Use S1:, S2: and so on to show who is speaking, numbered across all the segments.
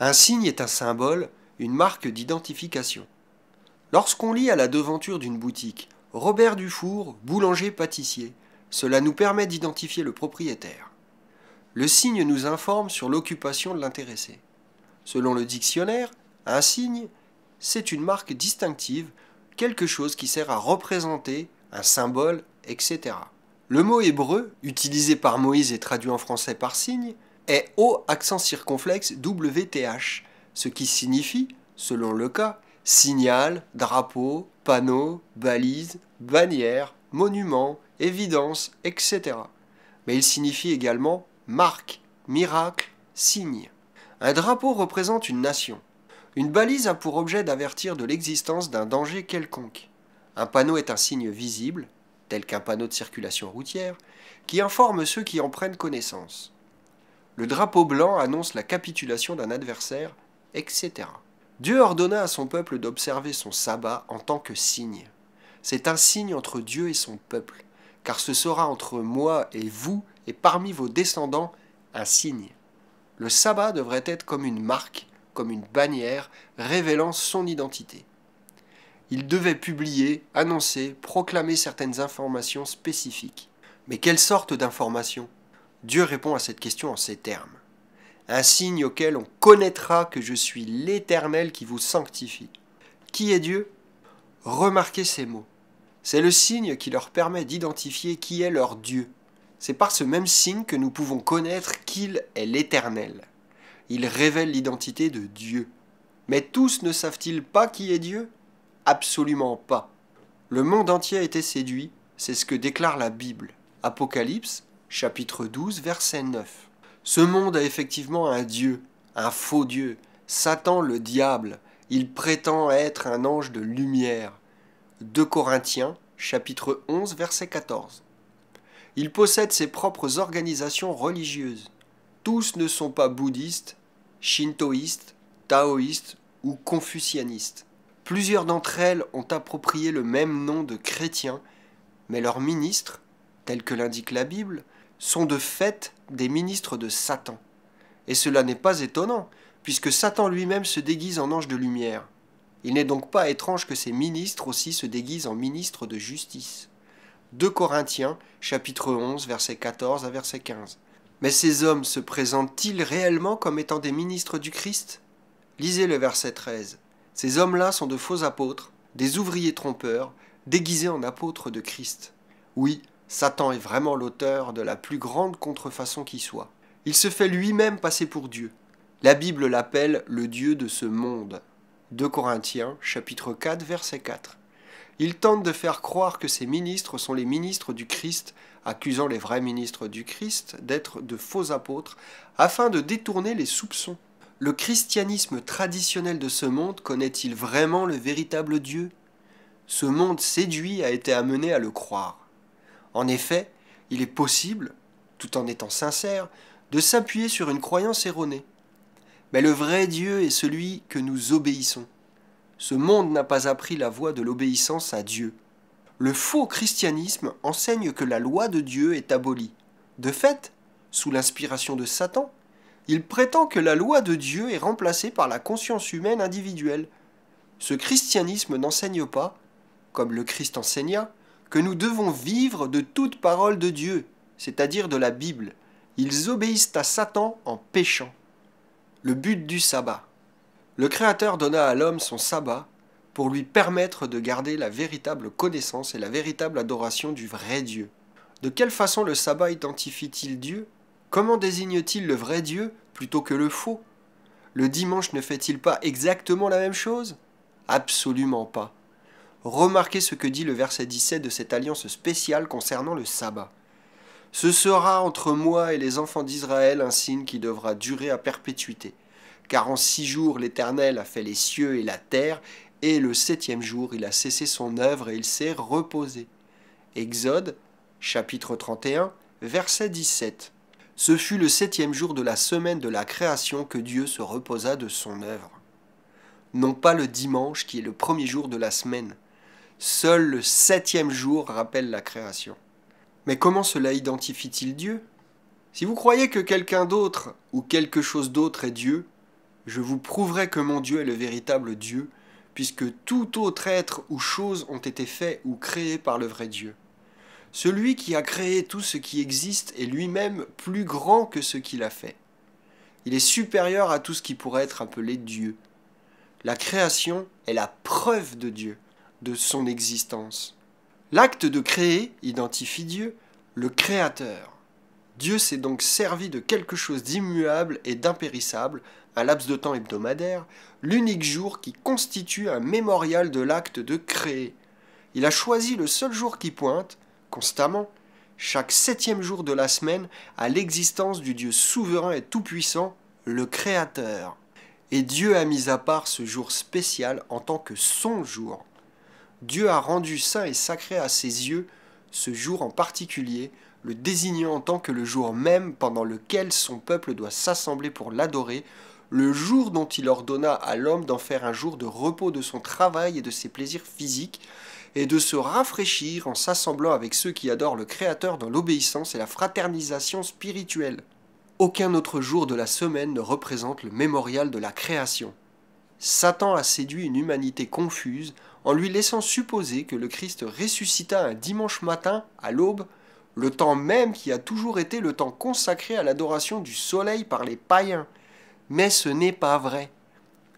S1: Un signe est un symbole, une marque d'identification. Lorsqu'on lit à la devanture d'une boutique Robert Dufour, boulanger-pâtissier, cela nous permet d'identifier le propriétaire. Le signe nous informe sur l'occupation de l'intéressé. Selon le dictionnaire, un signe, c'est une marque distinctive, quelque chose qui sert à représenter un symbole, etc. Le mot hébreu, utilisé par Moïse et traduit en français par signe, est O accent circonflexe WTH, ce qui signifie, selon le cas, signal, drapeau, panneau, balise, bannière, monument, évidence, etc. Mais il signifie également marque, miracle, signe. Un drapeau représente une nation. Une balise a pour objet d'avertir de l'existence d'un danger quelconque. Un panneau est un signe visible, tel qu'un panneau de circulation routière, qui informe ceux qui en prennent connaissance. Le drapeau blanc annonce la capitulation d'un adversaire, etc. Dieu ordonna à son peuple d'observer son sabbat en tant que signe. C'est un signe entre Dieu et son peuple, car ce sera entre moi et vous et parmi vos descendants un signe. Le sabbat devrait être comme une marque, comme une bannière révélant son identité. Il devait publier, annoncer, proclamer certaines informations spécifiques. Mais quelle sorte d'informations Dieu répond à cette question en ces termes. Un signe auquel on connaîtra que je suis l'Éternel qui vous sanctifie. Qui est Dieu? Remarquez ces mots. C'est le signe qui leur permet d'identifier qui est leur Dieu. C'est par ce même signe que nous pouvons connaître qu'il est l'Éternel. Il révèle l'identité de Dieu. Mais tous ne savent-ils pas qui est Dieu? Absolument pas. Le monde entier a été séduit, c'est ce que déclare la Bible. Apocalypse, chapitre 12, verset 9. Ce monde a effectivement un Dieu, un faux Dieu, Satan le diable. Il prétend être un ange de lumière. 2 Corinthiens, chapitre 11, verset 14. Il possède ses propres organisations religieuses. Tous ne sont pas bouddhistes, shintoïstes, taoïstes ou confucianistes. Plusieurs d'entre elles ont approprié le même nom de chrétiens, mais leurs ministres, tels que l'indique la Bible, sont de fait des ministres de Satan. Et cela n'est pas étonnant, puisque Satan lui-même se déguise en ange de lumière. Il n'est donc pas étrange que ces ministres aussi se déguisent en ministres de justice. 2 Corinthiens, chapitre 11, verset 14 à verset 15. Mais ces hommes se présentent-ils réellement comme étant des ministres du Christ? Lisez le verset 13. Ces hommes-là sont de faux apôtres, des ouvriers trompeurs, déguisés en apôtres de Christ. Oui, Satan est vraiment l'auteur de la plus grande contrefaçon qui soit. Il se fait lui-même passer pour Dieu. La Bible l'appelle le Dieu de ce monde. 2 Corinthiens, chapitre 4, verset 4. Il tente de faire croire que ces ministres sont les ministres du Christ, accusant les vrais ministres du Christ d'être de faux apôtres, afin de détourner les soupçons le christianisme traditionnel de ce monde connaît-il vraiment le véritable Dieu? Ce monde séduit a été amené à le croire. En effet, il est possible, tout en étant sincère, de s'appuyer sur une croyance erronée. Mais le vrai Dieu est celui que nous obéissons. Ce monde n'a pas appris la voie de l'obéissance à Dieu. Le faux christianisme enseigne que la loi de Dieu est abolie. De fait, sous l'inspiration de Satan, il prétend que la loi de Dieu est remplacée par la conscience humaine individuelle. Ce christianisme n'enseigne pas, comme le Christ enseigna, que nous devons vivre de toute parole de Dieu, c'est-à-dire de la Bible. Ils obéissent à Satan en péchant. Le but du sabbat. Le Créateur donna à l'homme son sabbat pour lui permettre de garder la véritable connaissance et la véritable adoration du vrai Dieu. De quelle façon le sabbat identifie-t-il Dieu? Comment désigne-t-il le vrai Dieu plutôt que le faux? Le dimanche ne fait-il pas exactement la même chose? Absolument pas. Remarquez ce que dit le verset 17 de cette alliance spéciale concernant le sabbat. Ce sera entre moi et les enfants d'Israël un signe qui devra durer à perpétuité. Car en six jours l'Éternel a fait les cieux et la terre, et le septième jour il a cessé son œuvre et il s'est reposé. Exode, chapitre 31, verset 17. Ce fut le septième jour de la semaine de la création que Dieu se reposa de son œuvre. Non pas le dimanche qui est le premier jour de la semaine. Seul le septième jour rappelle la création. Mais comment cela identifie-t-il Dieu? Si vous croyez que quelqu'un d'autre ou quelque chose d'autre est Dieu, Je vous prouverai que mon Dieu est le véritable Dieu, puisque tout autre être ou chose ont été faits ou créés par le vrai Dieu. Celui qui a créé tout ce qui existe est lui-même plus grand que ce qu'il a fait. Il est supérieur à tout ce qui pourrait être appelé Dieu. La création est la preuve de Dieu, de son existence. L'acte de créer identifie Dieu, le Créateur. Dieu s'est donc servi de quelque chose d'immuable et d'impérissable, un laps de temps hebdomadaire, l'unique jour qui constitue un mémorial de l'acte de créer. Il a choisi le seul jour qui pointe, constamment, chaque septième jour de la semaine, à l'existence du Dieu souverain et tout-puissant, le Créateur. Et Dieu a mis à part ce jour spécial en tant que son jour. Dieu a rendu saint et sacré à ses yeux ce jour en particulier, le désignant en tant que le jour même pendant lequel son peuple doit s'assembler pour l'adorer, le jour dont il ordonna à l'homme d'en faire un jour de repos de son travail et de ses plaisirs physiques, et de se rafraîchir en s'assemblant avec ceux qui adorent le Créateur dans l'obéissance et la fraternisation spirituelle. Aucun autre jour de la semaine ne représente le mémorial de la création. Satan a séduit une humanité confuse en lui laissant supposer que le Christ ressuscita un dimanche matin à l'aube, le temps même qui a toujours été le temps consacré à l'adoration du soleil par les païens. Mais ce n'est pas vrai.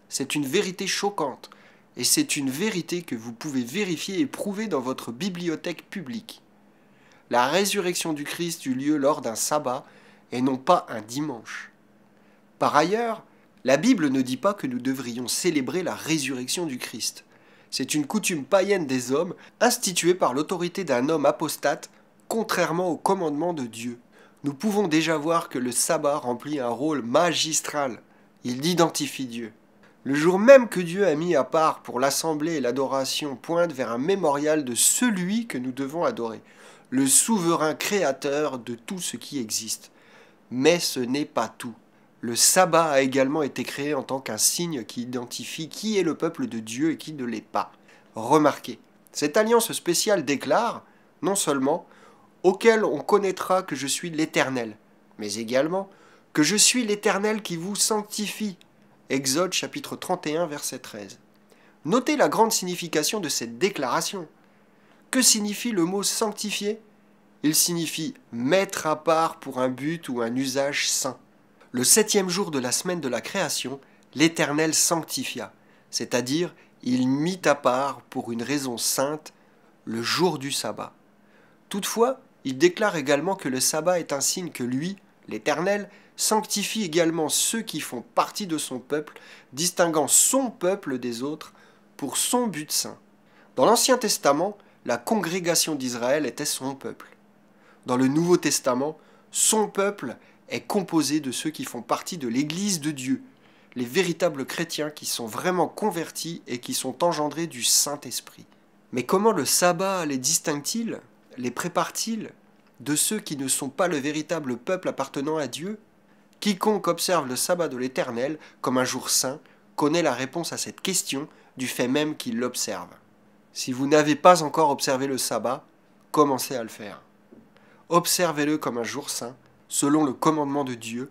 S1: C'est une vérité choquante, et c'est une vérité que vous pouvez vérifier et prouver dans votre bibliothèque publique. La résurrection du Christ eut lieu lors d'un sabbat, et non pas un dimanche. Par ailleurs, la Bible ne dit pas que nous devrions célébrer la résurrection du Christ. C'est une coutume païenne des hommes, instituée par l'autorité d'un homme apostate, contrairement au commandement de Dieu. Nous pouvons déjà voir que le sabbat remplit un rôle magistral. Il identifie Dieu. Le jour même que Dieu a mis à part pour l'assemblée et l'adoration pointe vers un mémorial de celui que nous devons adorer, le souverain créateur de tout ce qui existe. Mais ce n'est pas tout. Le sabbat a également été créé en tant qu'un signe qui identifie qui est le peuple de Dieu et qui ne l'est pas. Remarquez, cette alliance spéciale déclare, non seulement, auquel on connaîtra que je suis l'Éternel, mais également que je suis l'Éternel qui vous sanctifie. Exode chapitre 31 verset 13. Notez la grande signification de cette déclaration. Que signifie le mot sanctifier? Il signifie mettre à part pour un but ou un usage saint. Le septième jour de la semaine de la création, l'Éternel sanctifia, c'est-à-dire il mit à part pour une raison sainte le jour du sabbat. Toutefois, il déclare également que le sabbat est un signe que lui, l'Éternel, sanctifie également ceux qui font partie de son peuple, distinguant son peuple des autres pour son but saint. Dans l'Ancien Testament, la congrégation d'Israël était son peuple. Dans le Nouveau Testament, son peuple est composé de ceux qui font partie de l'Église de Dieu, les véritables chrétiens qui sont vraiment convertis et qui sont engendrés du Saint-Esprit. Mais comment le sabbat les distingue-t-il Les prépare-t-il de ceux qui ne sont pas le véritable peuple appartenant à Dieu? Quiconque observe le sabbat de l'Éternel comme un jour saint connaît la réponse à cette question du fait même qu'il l'observe. Si vous n'avez pas encore observé le sabbat, commencez à le faire. Observez-le comme un jour saint selon le commandement de Dieu,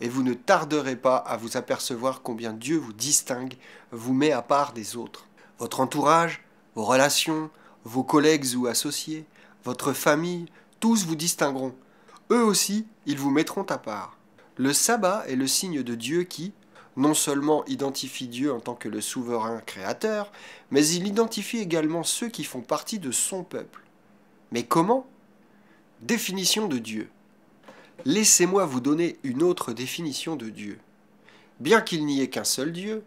S1: et vous ne tarderez pas à vous apercevoir combien Dieu vous distingue, vous met à part des autres. Votre entourage, vos relations, vos collègues ou associés, votre famille, tous vous distingueront. Eux aussi, ils vous mettront à part. Le sabbat est le signe de Dieu qui, non seulement identifie Dieu en tant que le souverain créateur, mais il identifie également ceux qui font partie de son peuple. Mais comment? Définition de Dieu. Laissez-moi vous donner une autre définition de Dieu. Bien qu'il n'y ait qu'un seul Dieu,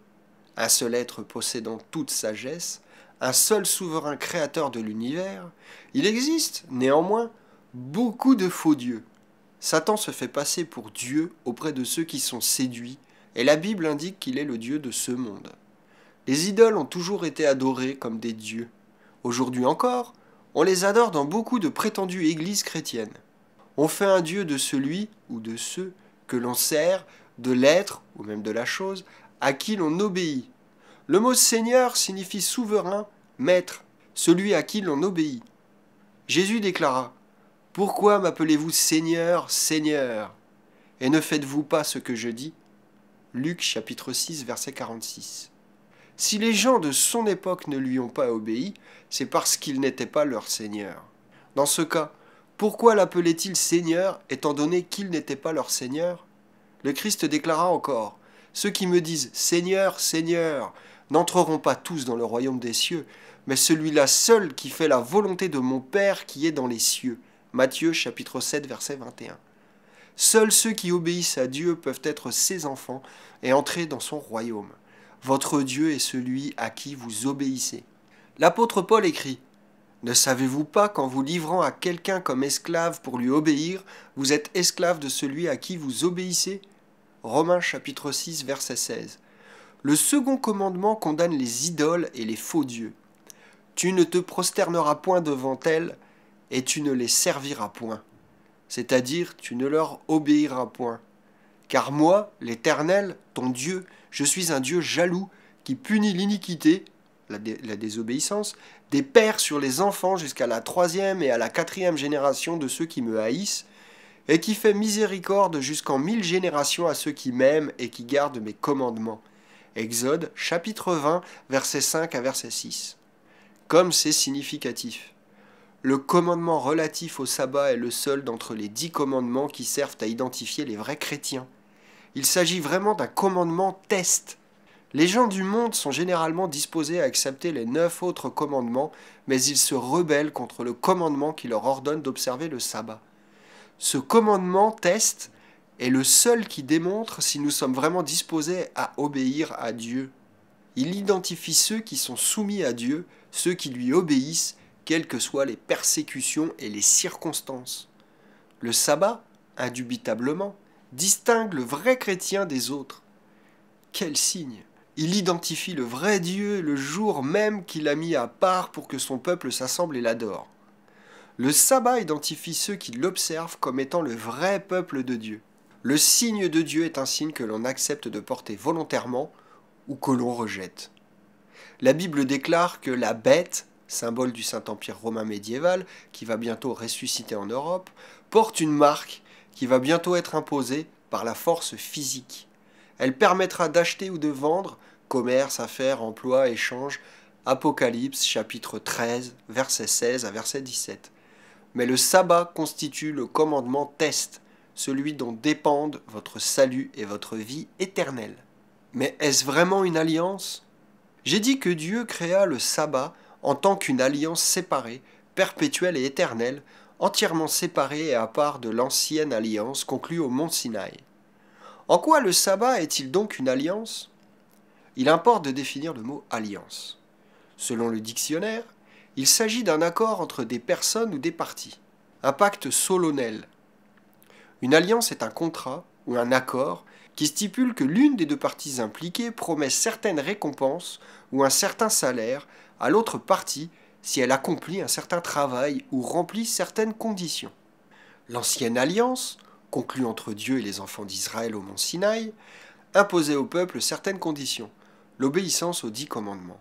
S1: un seul être possédant toute sagesse, un seul souverain créateur de l'univers, il existe, néanmoins, beaucoup de faux dieux. Satan se fait passer pour Dieu auprès de ceux qui sont séduits, et la Bible indique qu'il est le Dieu de ce monde. Les idoles ont toujours été adorées comme des dieux. Aujourd'hui encore, on les adore dans beaucoup de prétendues églises chrétiennes. On fait un Dieu de celui ou de ceux que l'on sert, de l'être ou même de la chose, à qui l'on obéit. Le mot Seigneur signifie souverain, maître, celui à qui l'on obéit. Jésus déclara Pourquoi m'appelez-vous Seigneur, Seigneur? Et ne faites-vous pas ce que je dis? Luc chapitre 6 verset 46. Si les gens de son époque ne lui ont pas obéi, c'est parce qu'il n'était pas leur Seigneur. Dans ce cas, pourquoi l'appelait-il Seigneur étant donné qu'il n'était pas leur Seigneur? Le Christ déclara encore, Ceux qui me disent Seigneur, Seigneur, n'entreront pas tous dans le royaume des cieux, mais celui-là seul qui fait la volonté de mon Père qui est dans les cieux. Matthieu chapitre 7 verset 21. Seuls ceux qui obéissent à Dieu peuvent être ses enfants et entrer dans son royaume. Votre Dieu est celui à qui vous obéissez. L'apôtre Paul écrit Ne savez-vous pas qu'en vous livrant à quelqu'un comme esclave pour lui obéir, vous êtes esclave de celui à qui vous obéissez? Romains chapitre 6 verset 16. Le second commandement condamne les idoles et les faux dieux. Tu ne te prosterneras point devant elles, et tu ne les serviras point. C'est-à-dire, tu ne leur obéiras point. Car moi, l'Éternel, ton Dieu, je suis un Dieu jaloux qui punit l'iniquité, la, désobéissance, des pères sur les enfants jusqu'à la troisième et à la quatrième génération de ceux qui me haïssent, et qui fait miséricorde jusqu'en mille générations à ceux qui m'aiment et qui gardent mes commandements. Exode chapitre 20, verset 5 à verset 6. Comme c'est significatif. Le commandement relatif au sabbat est le seul d'entre les dix commandements qui servent à identifier les vrais chrétiens. Il s'agit vraiment d'un commandement test. Les gens du monde sont généralement disposés à accepter les neuf autres commandements, mais ils se rebellent contre le commandement qui leur ordonne d'observer le sabbat. Ce commandement test est le seul qui démontre si nous sommes vraiment disposés à obéir à Dieu. Il identifie ceux qui sont soumis à Dieu, ceux qui lui obéissent, quelles que soient les persécutions et les circonstances. Le sabbat, indubitablement, distingue le vrai chrétien des autres. Quel signe Il identifie le vrai Dieu le jour même qu'il a mis à part pour que son peuple s'assemble et l'adore. Le sabbat identifie ceux qui l'observent comme étant le vrai peuple de Dieu. Le signe de Dieu est un signe que l'on accepte de porter volontairement ou que l'on rejette. La Bible déclare que la bête, symbole du Saint-Empire romain médiéval, qui va bientôt ressusciter en Europe, porte une marque qui va bientôt être imposée par la force physique. Elle permettra d'acheter ou de vendre, commerce, affaires, emploi, échange, Apocalypse chapitre 13, verset 16 à verset 17. Mais le sabbat constitue le commandement test, celui dont dépendent votre salut et votre vie éternelle. Mais est-ce vraiment une alliance? J'ai dit que Dieu créa le sabbat en tant qu'une alliance séparée, perpétuelle et éternelle, entièrement séparé et à part de l'ancienne alliance conclue au mont Sinaï. En quoi le sabbat est-il donc une alliance? Il importe de définir le mot alliance. Selon le dictionnaire, il s'agit d'un accord entre des personnes ou des parties, un pacte solennel. Une alliance est un contrat ou un accord qui stipule que l'une des deux parties impliquées promet certaines récompenses ou un certain salaire à l'autre partie si elle accomplit un certain travail ou remplit certaines conditions. L'ancienne alliance, conclue entre Dieu et les enfants d'Israël au mont Sinaï, imposait au peuple certaines conditions, l'obéissance aux dix commandements.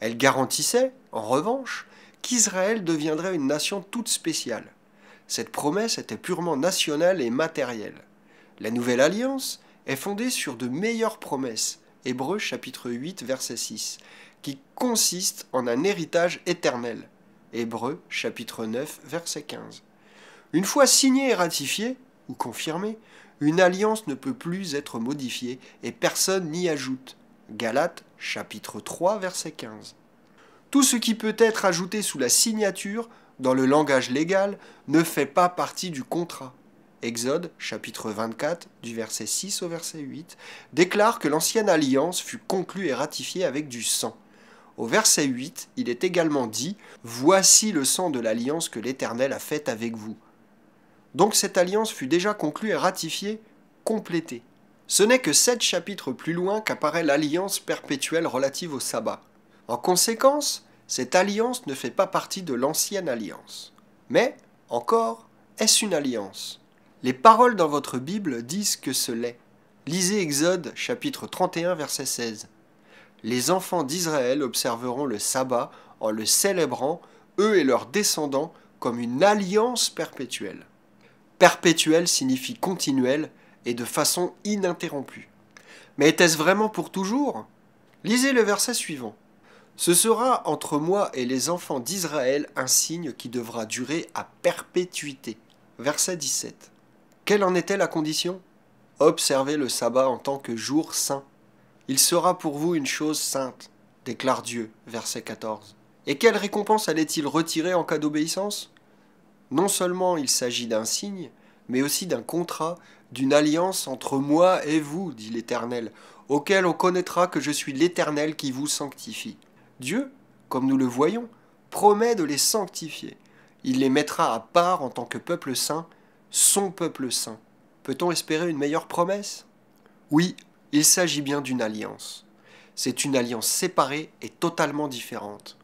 S1: Elle garantissait, en revanche, qu'Israël deviendrait une nation toute spéciale. Cette promesse était purement nationale et matérielle. La nouvelle alliance est fondée sur de meilleures promesses. Hébreux chapitre 8 verset 6 qui consiste en un héritage éternel. Hébreux chapitre 9 verset 15. Une fois signée et ratifiée, ou confirmée, une alliance ne peut plus être modifiée et personne n'y ajoute. Galates chapitre 3 verset 15. Tout ce qui peut être ajouté sous la signature, dans le langage légal, ne fait pas partie du contrat. Exode chapitre 24 du verset 6 au verset 8 déclare que l'ancienne alliance fut conclue et ratifiée avec du sang. Au verset 8, il est également dit Voici le sang de l'alliance que l'Éternel a faite avec vous. Donc cette alliance fut déjà conclue et ratifiée, complétée. Ce n'est que sept chapitres plus loin qu'apparaît l'alliance perpétuelle relative au sabbat. En conséquence, cette alliance ne fait pas partie de l'ancienne alliance. Mais, encore, est-ce une alliance? Les paroles dans votre Bible disent que ce l'est. Lisez Exode chapitre 31 verset 16 les enfants d'Israël observeront le sabbat en le célébrant, eux et leurs descendants, comme une alliance perpétuelle. Perpétuelle signifie continuelle et de façon ininterrompue. Mais était-ce vraiment pour toujours? Lisez le verset suivant. Ce sera entre moi et les enfants d'Israël un signe qui devra durer à perpétuité. Verset 17. Quelle en était la condition? Observez le sabbat en tant que jour saint. Il sera pour vous une chose sainte, déclare Dieu. Verset 14. Et quelle récompense allait-il retirer en cas d'obéissance? Non seulement il s'agit d'un signe, mais aussi d'un contrat, d'une alliance entre moi et vous, dit l'Éternel, auquel on connaîtra que je suis l'Éternel qui vous sanctifie. Dieu, comme nous le voyons, promet de les sanctifier. Il les mettra à part en tant que peuple saint, son peuple saint. Peut-on espérer une meilleure promesse? Oui, il s'agit bien d'une alliance. C'est une alliance séparée et totalement différente.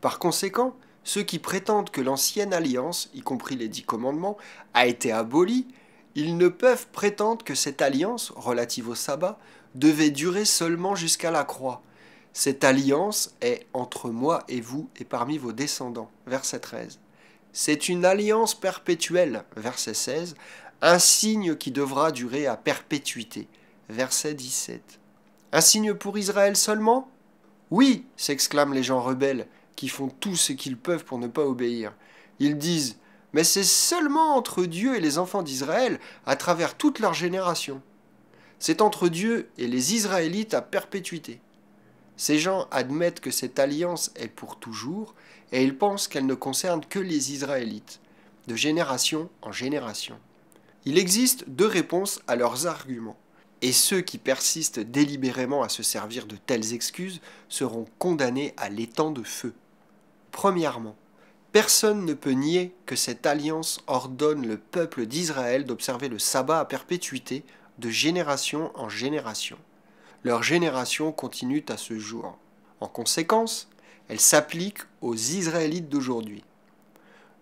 S1: Par conséquent, ceux qui prétendent que l'ancienne alliance, y compris les dix commandements, a été abolie, ils ne peuvent prétendre que cette alliance, relative au sabbat, devait durer seulement jusqu'à la croix, cette alliance est entre moi et vous et parmi vos descendants. Verset 13. C'est une alliance perpétuelle. Verset 16. Un signe qui devra durer à perpétuité. Verset 17. Un signe pour Israël seulement? Oui, s'exclament les gens rebelles, qui font tout ce qu'ils peuvent pour ne pas obéir. Ils disent Mais c'est seulement entre Dieu et les enfants d'Israël à travers toute leur génération. C'est entre Dieu et les Israélites à perpétuité. Ces gens admettent que cette alliance est pour toujours et ils pensent qu'elle ne concerne que les Israélites, de génération en génération. Il existe deux réponses à leurs arguments, et ceux qui persistent délibérément à se servir de telles excuses seront condamnés à l'étang de feu. Premièrement, personne ne peut nier que cette alliance ordonne le peuple d'Israël d'observer le sabbat à perpétuité de génération en génération leur génération continue à ce jour. En conséquence, elle s'applique aux Israélites d'aujourd'hui.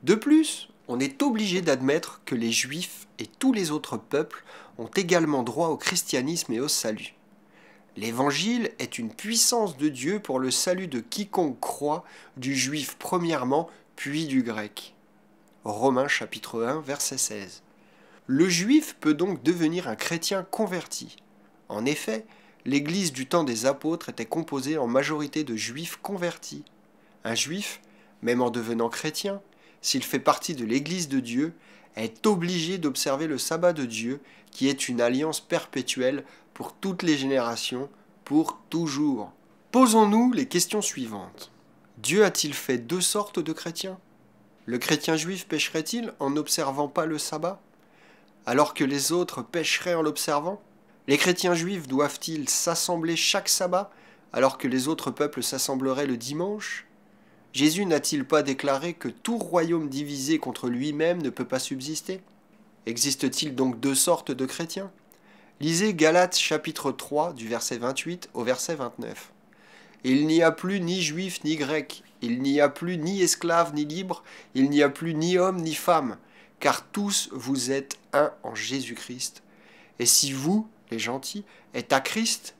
S1: De plus, on est obligé d'admettre que les Juifs et tous les autres peuples ont également droit au christianisme et au salut. L'Évangile est une puissance de Dieu pour le salut de quiconque croit, du juif premièrement, puis du grec. Romains chapitre 1 verset 16. Le juif peut donc devenir un chrétien converti. En effet, l'Église du temps des apôtres était composée en majorité de juifs convertis. Un juif, même en devenant chrétien, s'il fait partie de l'Église de Dieu, est obligé d'observer le sabbat de Dieu, qui est une alliance perpétuelle pour toutes les générations, pour toujours. Posons-nous les questions suivantes. Dieu a-t-il fait deux sortes de chrétiens? Le chrétien juif pécherait-il en n'observant pas le sabbat? Alors que les autres pécheraient en l'observant? Les chrétiens juifs doivent-ils s'assembler chaque sabbat alors que les autres peuples s'assembleraient le dimanche? Jésus n'a-t-il pas déclaré que tout royaume divisé contre lui-même ne peut pas subsister? Existe-t-il donc deux sortes de chrétiens? Lisez Galates chapitre 3 du verset 28 au verset 29. Il n'y a plus ni juif ni grec, il n'y a plus ni esclave ni libre, il n'y a plus ni homme ni femme, car tous vous êtes un en Jésus-Christ. Et si vous, les gentils, est à Christ.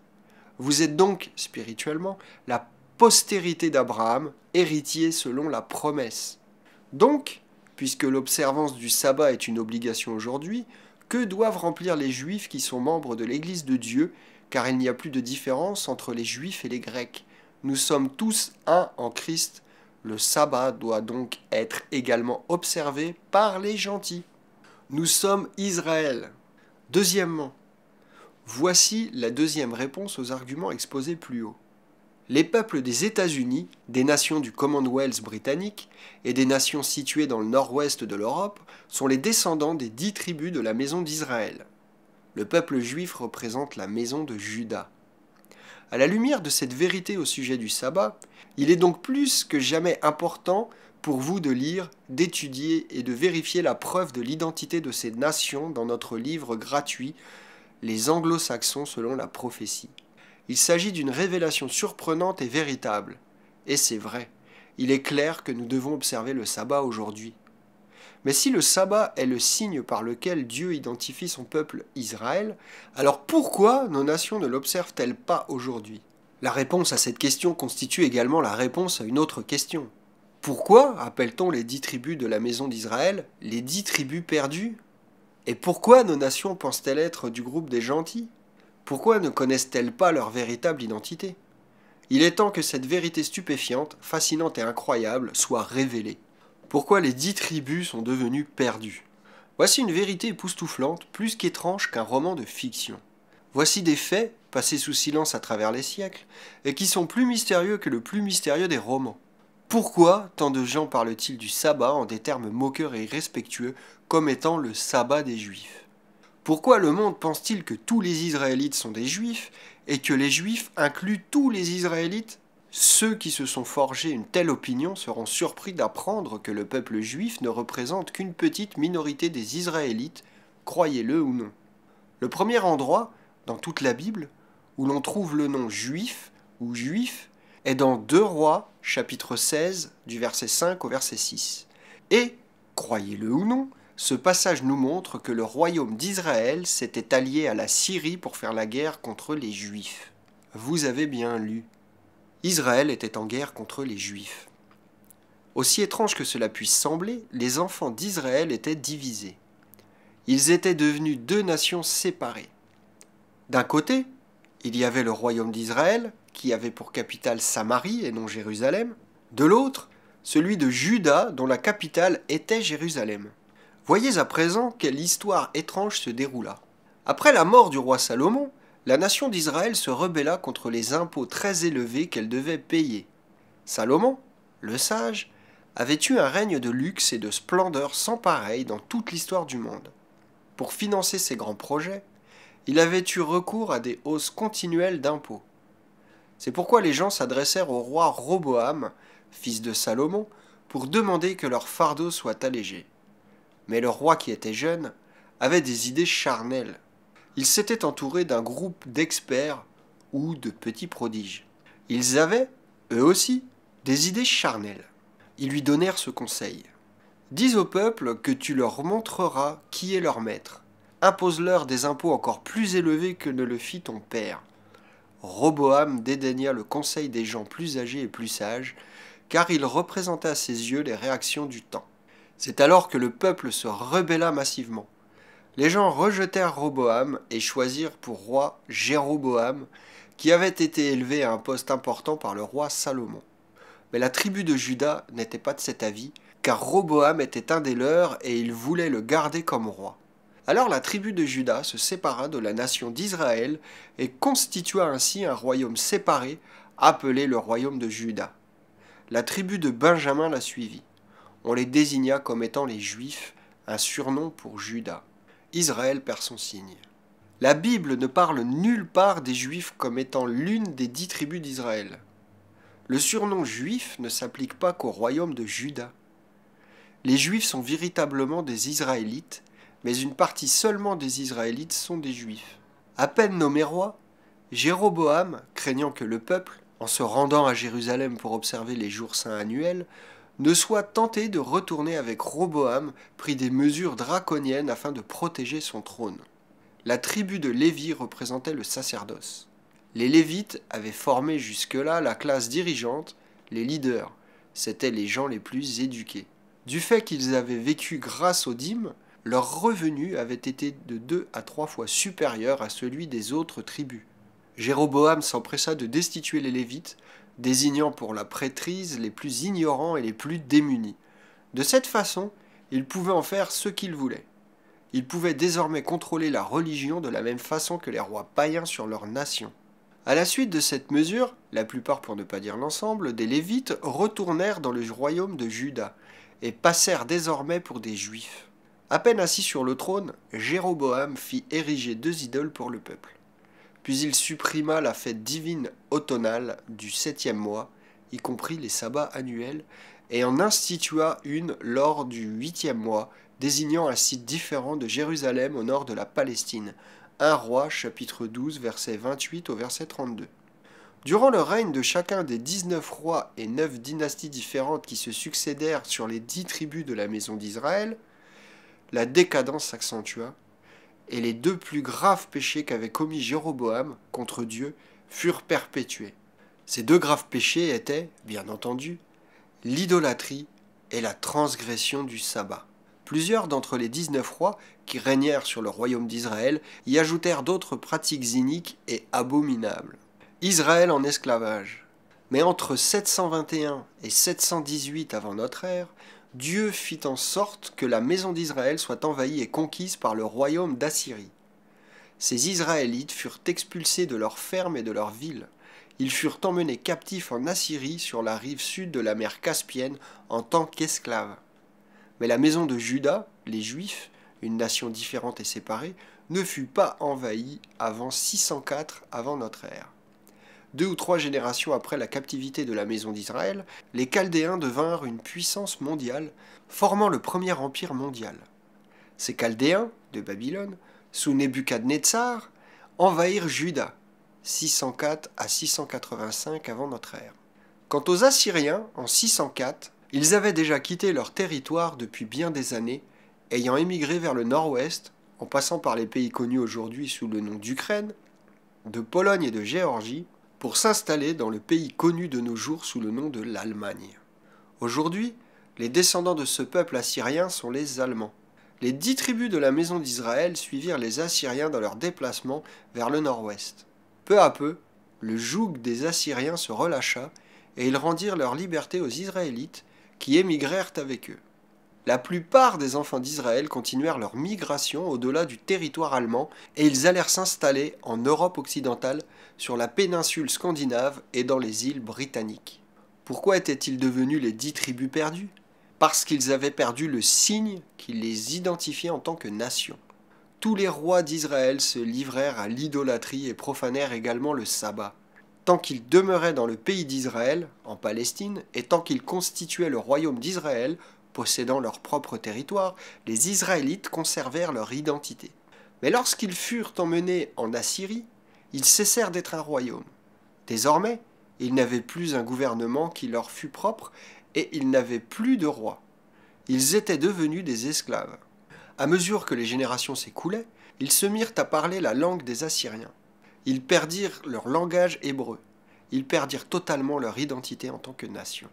S1: Vous êtes donc, spirituellement, la postérité d'Abraham, héritier selon la promesse. Donc, puisque l'observance du sabbat est une obligation aujourd'hui, que doivent remplir les juifs qui sont membres de l'Église de Dieu, car il n'y a plus de différence entre les juifs et les grecs. Nous sommes tous un en Christ. Le sabbat doit donc être également observé par les gentils. Nous sommes Israël. Deuxièmement, Voici la deuxième réponse aux arguments exposés plus haut. Les peuples des États-Unis, des nations du Commonwealth britannique et des nations situées dans le nord-ouest de l'Europe sont les descendants des dix tribus de la maison d'Israël. Le peuple juif représente la maison de Juda. À la lumière de cette vérité au sujet du sabbat, il est donc plus que jamais important pour vous de lire, d'étudier et de vérifier la preuve de l'identité de ces nations dans notre livre gratuit les anglo-saxons selon la prophétie. Il s'agit d'une révélation surprenante et véritable. Et c'est vrai, il est clair que nous devons observer le sabbat aujourd'hui. Mais si le sabbat est le signe par lequel Dieu identifie son peuple Israël, alors pourquoi nos nations ne l'observent-elles pas aujourd'hui? La réponse à cette question constitue également la réponse à une autre question. Pourquoi appelle-t-on les dix tribus de la maison d'Israël les dix tribus perdues? Et pourquoi nos nations pensent-elles être du groupe des gentils? Pourquoi ne connaissent-elles pas leur véritable identité? Il est temps que cette vérité stupéfiante, fascinante et incroyable soit révélée. Pourquoi les dix tribus sont devenues perdues Voici une vérité époustouflante, plus qu'étrange qu'un roman de fiction. Voici des faits, passés sous silence à travers les siècles, et qui sont plus mystérieux que le plus mystérieux des romans. Pourquoi tant de gens parlent-ils du sabbat en des termes moqueurs et irrespectueux comme étant le sabbat des juifs? Pourquoi le monde pense-t-il que tous les Israélites sont des juifs et que les juifs incluent tous les Israélites Ceux qui se sont forgés une telle opinion seront surpris d'apprendre que le peuple juif ne représente qu'une petite minorité des Israélites, croyez-le ou non. Le premier endroit dans toute la Bible où l'on trouve le nom juif ou juif est dans 2 Rois chapitre 16 du verset 5 au verset 6. Et, croyez-le ou non, ce passage nous montre que le royaume d'Israël s'était allié à la Syrie pour faire la guerre contre les Juifs. Vous avez bien lu. Israël était en guerre contre les Juifs. Aussi étrange que cela puisse sembler, les enfants d'Israël étaient divisés. Ils étaient devenus deux nations séparées. D'un côté, il y avait le royaume d'Israël, qui avait pour capitale Samarie et non Jérusalem. De l'autre, celui de Juda, dont la capitale était Jérusalem. Voyez à présent quelle histoire étrange se déroula. Après la mort du roi Salomon, la nation d'Israël se rebella contre les impôts très élevés qu'elle devait payer. Salomon, le sage, avait eu un règne de luxe et de splendeur sans pareil dans toute l'histoire du monde. Pour financer ses grands projets, il avait eu recours à des hausses continuelles d'impôts. C'est pourquoi les gens s'adressèrent au roi Roboam, fils de Salomon, pour demander que leur fardeau soit allégé. Mais le roi qui était jeune avait des idées charnelles. Il s'était entouré d'un groupe d'experts ou de petits prodiges. Ils avaient, eux aussi, des idées charnelles. Ils lui donnèrent ce conseil. Dis au peuple que tu leur montreras qui est leur maître impose-leur des impôts encore plus élevés que ne le fit ton père. Roboam dédaigna le conseil des gens plus âgés et plus sages, car il représentait à ses yeux les réactions du temps. C'est alors que le peuple se rebella massivement. Les gens rejetèrent Roboam et choisirent pour roi Jéroboam, qui avait été élevé à un poste important par le roi Salomon. Mais la tribu de Juda n'était pas de cet avis, car Roboam était un des leurs et il voulait le garder comme roi. Alors la tribu de Juda se sépara de la nation d'Israël et constitua ainsi un royaume séparé appelé le royaume de Juda. La tribu de Benjamin la suivit. On les désigna comme étant les Juifs, un surnom pour Juda. Israël perd son signe. La Bible ne parle nulle part des Juifs comme étant l'une des dix tribus d'Israël. Le surnom juif ne s'applique pas qu'au royaume de Juda. Les Juifs sont véritablement des Israélites mais une partie seulement des Israélites sont des Juifs. À peine nommé roi, Jéroboam, craignant que le peuple, en se rendant à Jérusalem pour observer les jours saints annuels, ne soit tenté de retourner avec Roboam, prit des mesures draconiennes afin de protéger son trône. La tribu de Lévi représentait le sacerdoce. Les Lévites avaient formé jusque-là la classe dirigeante, les leaders, c'étaient les gens les plus éduqués. Du fait qu'ils avaient vécu grâce aux dîmes, leur revenu avait été de deux à trois fois supérieur à celui des autres tribus. Jéroboam s'empressa de destituer les Lévites, désignant pour la prêtrise les plus ignorants et les plus démunis. De cette façon, il pouvait en faire ce qu'il voulait. Il pouvait désormais contrôler la religion de la même façon que les rois païens sur leur nation. À la suite de cette mesure, la plupart pour ne pas dire l'ensemble, des Lévites retournèrent dans le royaume de Juda et passèrent désormais pour des Juifs. À peine assis sur le trône, Jéroboam fit ériger deux idoles pour le peuple. Puis il supprima la fête divine automnale du septième mois, y compris les sabbats annuels, et en institua une lors du huitième mois, désignant un site différent de Jérusalem au nord de la Palestine. 1 roi chapitre 12 verset 28 au verset 32. Durant le règne de chacun des dix-neuf rois et neuf dynasties différentes qui se succédèrent sur les dix tribus de la maison d'Israël, la décadence s'accentua, et les deux plus graves péchés qu'avait commis Jéroboam contre Dieu furent perpétués. Ces deux graves péchés étaient, bien entendu, l'idolâtrie et la transgression du sabbat. Plusieurs d'entre les 19 rois qui régnèrent sur le royaume d'Israël y ajoutèrent d'autres pratiques iniques et abominables. Israël en esclavage. Mais entre 721 et 718 avant notre ère, Dieu fit en sorte que la maison d'Israël soit envahie et conquise par le royaume d'Assyrie. Ces Israélites furent expulsés de leurs fermes et de leurs villes. Ils furent emmenés captifs en Assyrie sur la rive sud de la mer Caspienne en tant qu'esclaves. Mais la maison de Juda, les Juifs, une nation différente et séparée, ne fut pas envahie avant 604 avant notre ère. Deux ou trois générations après la captivité de la maison d'Israël, les Chaldéens devinrent une puissance mondiale, formant le premier empire mondial. Ces Chaldéens, de Babylone, sous Nebuchadnezzar, envahirent Juda, 604 à 685 avant notre ère. Quant aux Assyriens, en 604, ils avaient déjà quitté leur territoire depuis bien des années, ayant émigré vers le nord-ouest, en passant par les pays connus aujourd'hui sous le nom d'Ukraine, de Pologne et de Géorgie, pour s'installer dans le pays connu de nos jours sous le nom de l'Allemagne. Aujourd'hui, les descendants de ce peuple assyrien sont les Allemands. Les dix tribus de la maison d'Israël suivirent les Assyriens dans leur déplacement vers le nord-ouest. Peu à peu, le joug des Assyriens se relâcha et ils rendirent leur liberté aux Israélites qui émigrèrent avec eux. La plupart des enfants d'Israël continuèrent leur migration au-delà du territoire allemand et ils allèrent s'installer en Europe occidentale, sur la péninsule scandinave et dans les îles britanniques. Pourquoi étaient-ils devenus les dix tribus perdues? Parce qu'ils avaient perdu le signe qui les identifiait en tant que nation. Tous les rois d'Israël se livrèrent à l'idolâtrie et profanèrent également le sabbat. Tant qu'ils demeuraient dans le pays d'Israël, en Palestine, et tant qu'ils constituaient le royaume d'Israël, possédant leur propre territoire, les Israélites conservèrent leur identité. Mais lorsqu'ils furent emmenés en Assyrie, ils cessèrent d'être un royaume. Désormais, ils n'avaient plus un gouvernement qui leur fût propre, et ils n'avaient plus de roi. Ils étaient devenus des esclaves. À mesure que les générations s'écoulaient, ils se mirent à parler la langue des Assyriens. Ils perdirent leur langage hébreu. Ils perdirent totalement leur identité en tant que nation.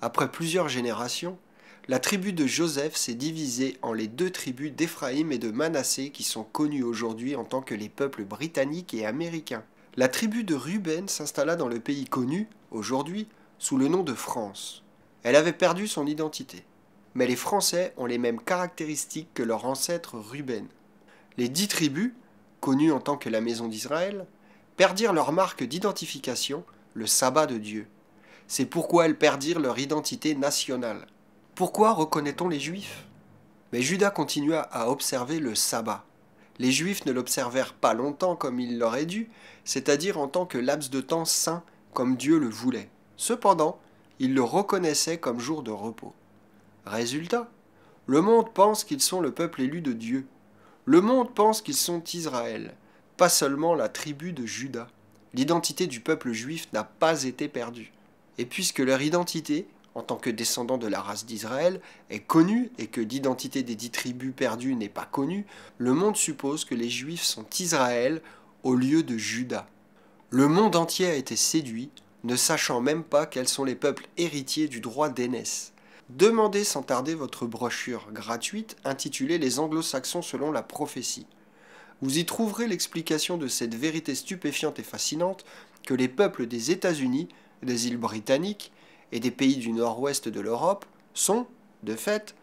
S1: Après plusieurs générations, la tribu de Joseph s'est divisée en les deux tribus d'Éphraïm et de Manassé qui sont connues aujourd'hui en tant que les peuples britanniques et américains. La tribu de Ruben s'installa dans le pays connu, aujourd'hui, sous le nom de France. Elle avait perdu son identité. Mais les Français ont les mêmes caractéristiques que leur ancêtre Ruben. Les dix tribus, connues en tant que la maison d'Israël, perdirent leur marque d'identification, le sabbat de Dieu. C'est pourquoi elles perdirent leur identité nationale. Pourquoi reconnaît-on les Juifs? Mais Judas continua à observer le sabbat. Les Juifs ne l'observèrent pas longtemps comme il leur est dû, c'est-à-dire en tant que laps de temps saint, comme Dieu le voulait. Cependant, ils le reconnaissaient comme jour de repos. Résultat, le monde pense qu'ils sont le peuple élu de Dieu. Le monde pense qu'ils sont Israël, pas seulement la tribu de Judas. L'identité du peuple juif n'a pas été perdue. Et puisque leur identité en tant que descendant de la race d'Israël, est connu et que l'identité des dix tribus perdues n'est pas connue, le monde suppose que les Juifs sont Israël au lieu de Juda. Le monde entier a été séduit, ne sachant même pas quels sont les peuples héritiers du droit d'aînesse. Demandez sans tarder votre brochure gratuite intitulée Les Anglo-Saxons selon la prophétie. Vous y trouverez l'explication de cette vérité stupéfiante et fascinante que les peuples des États-Unis, des îles britanniques, et des pays du nord-ouest de l'Europe sont, de fait,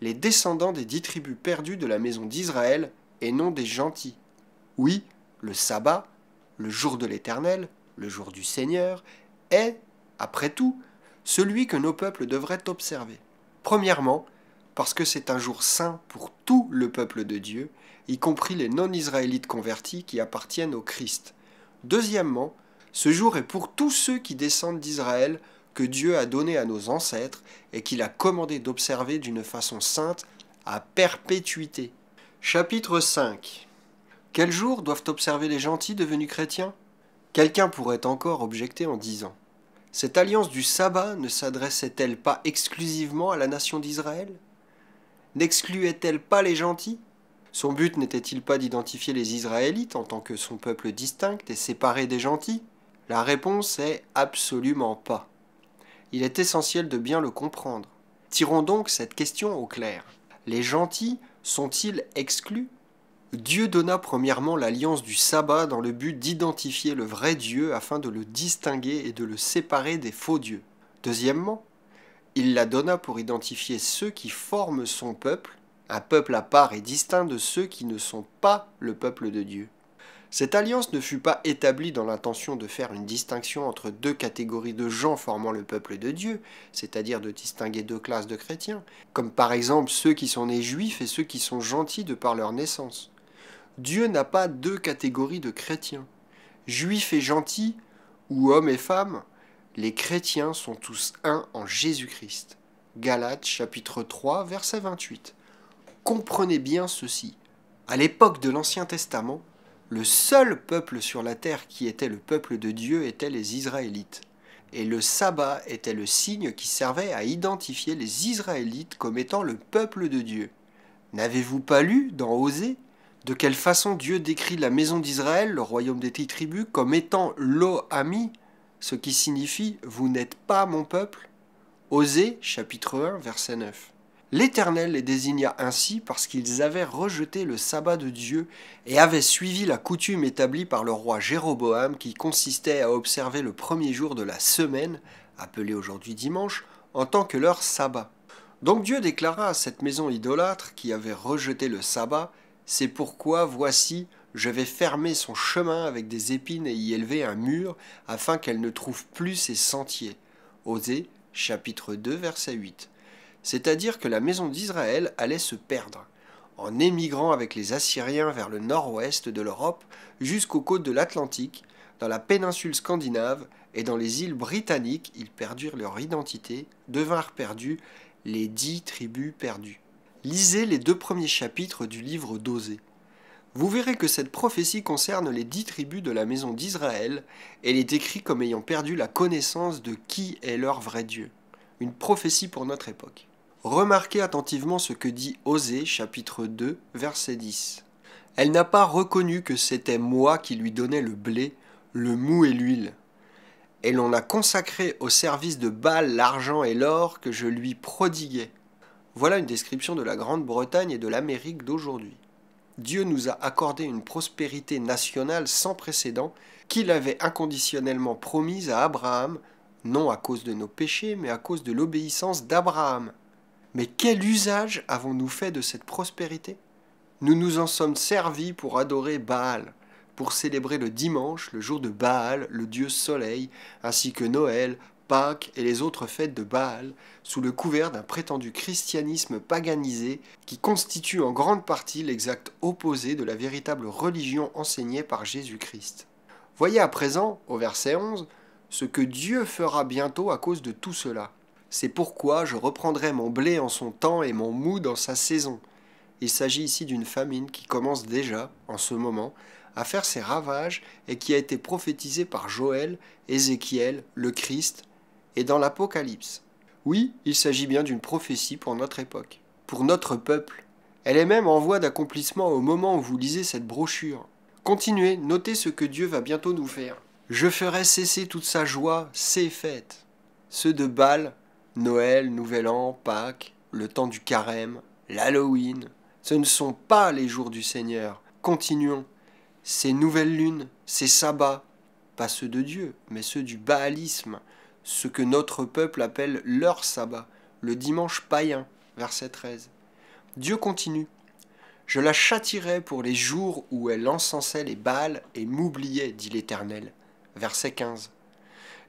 S1: les descendants des dix tribus perdues de la maison d'Israël et non des gentils. Oui, le sabbat, le jour de l'Éternel, le jour du Seigneur, est, après tout, celui que nos peuples devraient observer. Premièrement, parce que c'est un jour saint pour tout le peuple de Dieu, y compris les non-israélites convertis qui appartiennent au Christ. Deuxièmement, ce jour est pour tous ceux qui descendent d'Israël que Dieu a donné à nos ancêtres et qu'il a commandé d'observer d'une façon sainte à perpétuité. Chapitre 5 Quels jours doivent observer les gentils devenus chrétiens? Quelqu'un pourrait encore objecter en disant Cette alliance du sabbat ne s'adressait-elle pas exclusivement à la nation d'Israël? N'excluait-elle pas les gentils? Son but n'était-il pas d'identifier les Israélites en tant que son peuple distinct et séparé des gentils? La réponse est absolument pas il est essentiel de bien le comprendre. Tirons donc cette question au clair. Les gentils sont-ils exclus? Dieu donna premièrement l'alliance du sabbat dans le but d'identifier le vrai Dieu afin de le distinguer et de le séparer des faux dieux. Deuxièmement, il la donna pour identifier ceux qui forment son peuple, un peuple à part et distinct de ceux qui ne sont pas le peuple de Dieu. Cette alliance ne fut pas établie dans l'intention de faire une distinction entre deux catégories de gens formant le peuple de Dieu, c'est-à-dire de distinguer deux classes de chrétiens, comme par exemple ceux qui sont nés juifs et ceux qui sont gentils de par leur naissance. Dieu n'a pas deux catégories de chrétiens. Juifs et gentils, ou hommes et femmes, les chrétiens sont tous un en Jésus-Christ. Galates chapitre 3 verset 28. Comprenez bien ceci. À l'époque de l'Ancien Testament, le seul peuple sur la terre qui était le peuple de Dieu était les Israélites. Et le sabbat était le signe qui servait à identifier les Israélites comme étant le peuple de Dieu. N'avez-vous pas lu dans Osée de quelle façon Dieu décrit la maison d'Israël, le royaume des dix tribus, comme étant l'O-Ami, ce qui signifie Vous n'êtes pas mon peuple? Osée, chapitre 1, verset 9. L'Éternel les désigna ainsi parce qu'ils avaient rejeté le sabbat de Dieu et avaient suivi la coutume établie par le roi Jéroboam qui consistait à observer le premier jour de la semaine, appelé aujourd'hui dimanche, en tant que leur sabbat. Donc Dieu déclara à cette maison idolâtre qui avait rejeté le sabbat c'est pourquoi, voici, je vais fermer son chemin avec des épines et y élever un mur, afin qu'elle ne trouve plus ses sentiers. Osée, chapitre 2, verset 8. C'est-à-dire que la maison d'Israël allait se perdre. En émigrant avec les Assyriens vers le nord-ouest de l'Europe jusqu'aux côtes de l'Atlantique, dans la péninsule scandinave et dans les îles britanniques, ils perdurent leur identité, devinrent perdus, les dix tribus perdues lisez les deux premiers chapitres du livre d'Osée. Vous verrez que cette prophétie concerne les dix tribus de la maison d'Israël, et elle est écrite comme ayant perdu la connaissance de qui est leur vrai Dieu. Une prophétie pour notre époque. Remarquez attentivement ce que dit Osée chapitre 2 verset 10. Elle n'a pas reconnu que c'était moi qui lui donnais le blé, le mou et l'huile. Et l'on a consacré au service de Baal l'argent et l'or que je lui prodiguais. Voilà une description de la Grande-Bretagne et de l'Amérique d'aujourd'hui. Dieu nous a accordé une prospérité nationale sans précédent qu'il avait inconditionnellement promise à Abraham, non à cause de nos péchés, mais à cause de l'obéissance d'Abraham. Mais quel usage avons-nous fait de cette prospérité? Nous nous en sommes servis pour adorer Baal, pour célébrer le dimanche, le jour de Baal, le dieu soleil, ainsi que Noël, Pâques et les autres fêtes de Baal, sous le couvert d'un prétendu christianisme paganisé qui constitue en grande partie l'exact opposé de la véritable religion enseignée par Jésus-Christ. Voyez à présent, au verset 11, ce que Dieu fera bientôt à cause de tout cela. C'est pourquoi je reprendrai mon blé en son temps et mon mou dans sa saison. Il s'agit ici d'une famine qui commence déjà, en ce moment, à faire ses ravages et qui a été prophétisée par Joël, Ézéchiel, le Christ et dans l'Apocalypse. Oui, il s'agit bien d'une prophétie pour notre époque, pour notre peuple. Elle est même en voie d'accomplissement au moment où vous lisez cette brochure. Continuez, notez ce que Dieu va bientôt nous faire. Je ferai cesser toute sa joie, ses fêtes. Ceux de Bâle, Noël, Nouvel An, Pâques, le temps du carême, l'Halloween. Ce ne sont pas les jours du Seigneur. Continuons. Ces nouvelles lunes, ces sabbats, pas ceux de Dieu, mais ceux du baalisme, ce que notre peuple appelle leur sabbat, le dimanche païen, verset 13. Dieu continue. Je la châtirai pour les jours où elle encensait les Baals et m'oubliait, dit l'Éternel. Verset 15.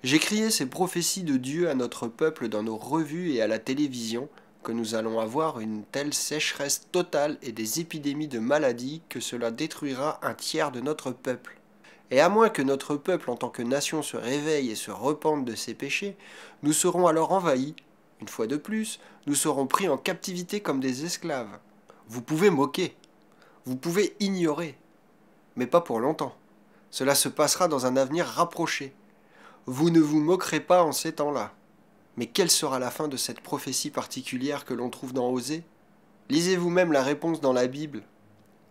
S1: J'ai crié ces prophéties de Dieu à notre peuple dans nos revues et à la télévision, que nous allons avoir une telle sécheresse totale et des épidémies de maladies que cela détruira un tiers de notre peuple. Et à moins que notre peuple en tant que nation se réveille et se repente de ses péchés, nous serons alors envahis. Une fois de plus, nous serons pris en captivité comme des esclaves. Vous pouvez moquer, vous pouvez ignorer, mais pas pour longtemps. Cela se passera dans un avenir rapproché. Vous ne vous moquerez pas en ces temps-là. Mais quelle sera la fin de cette prophétie particulière que l'on trouve dans Osée? Lisez vous-même la réponse dans la Bible.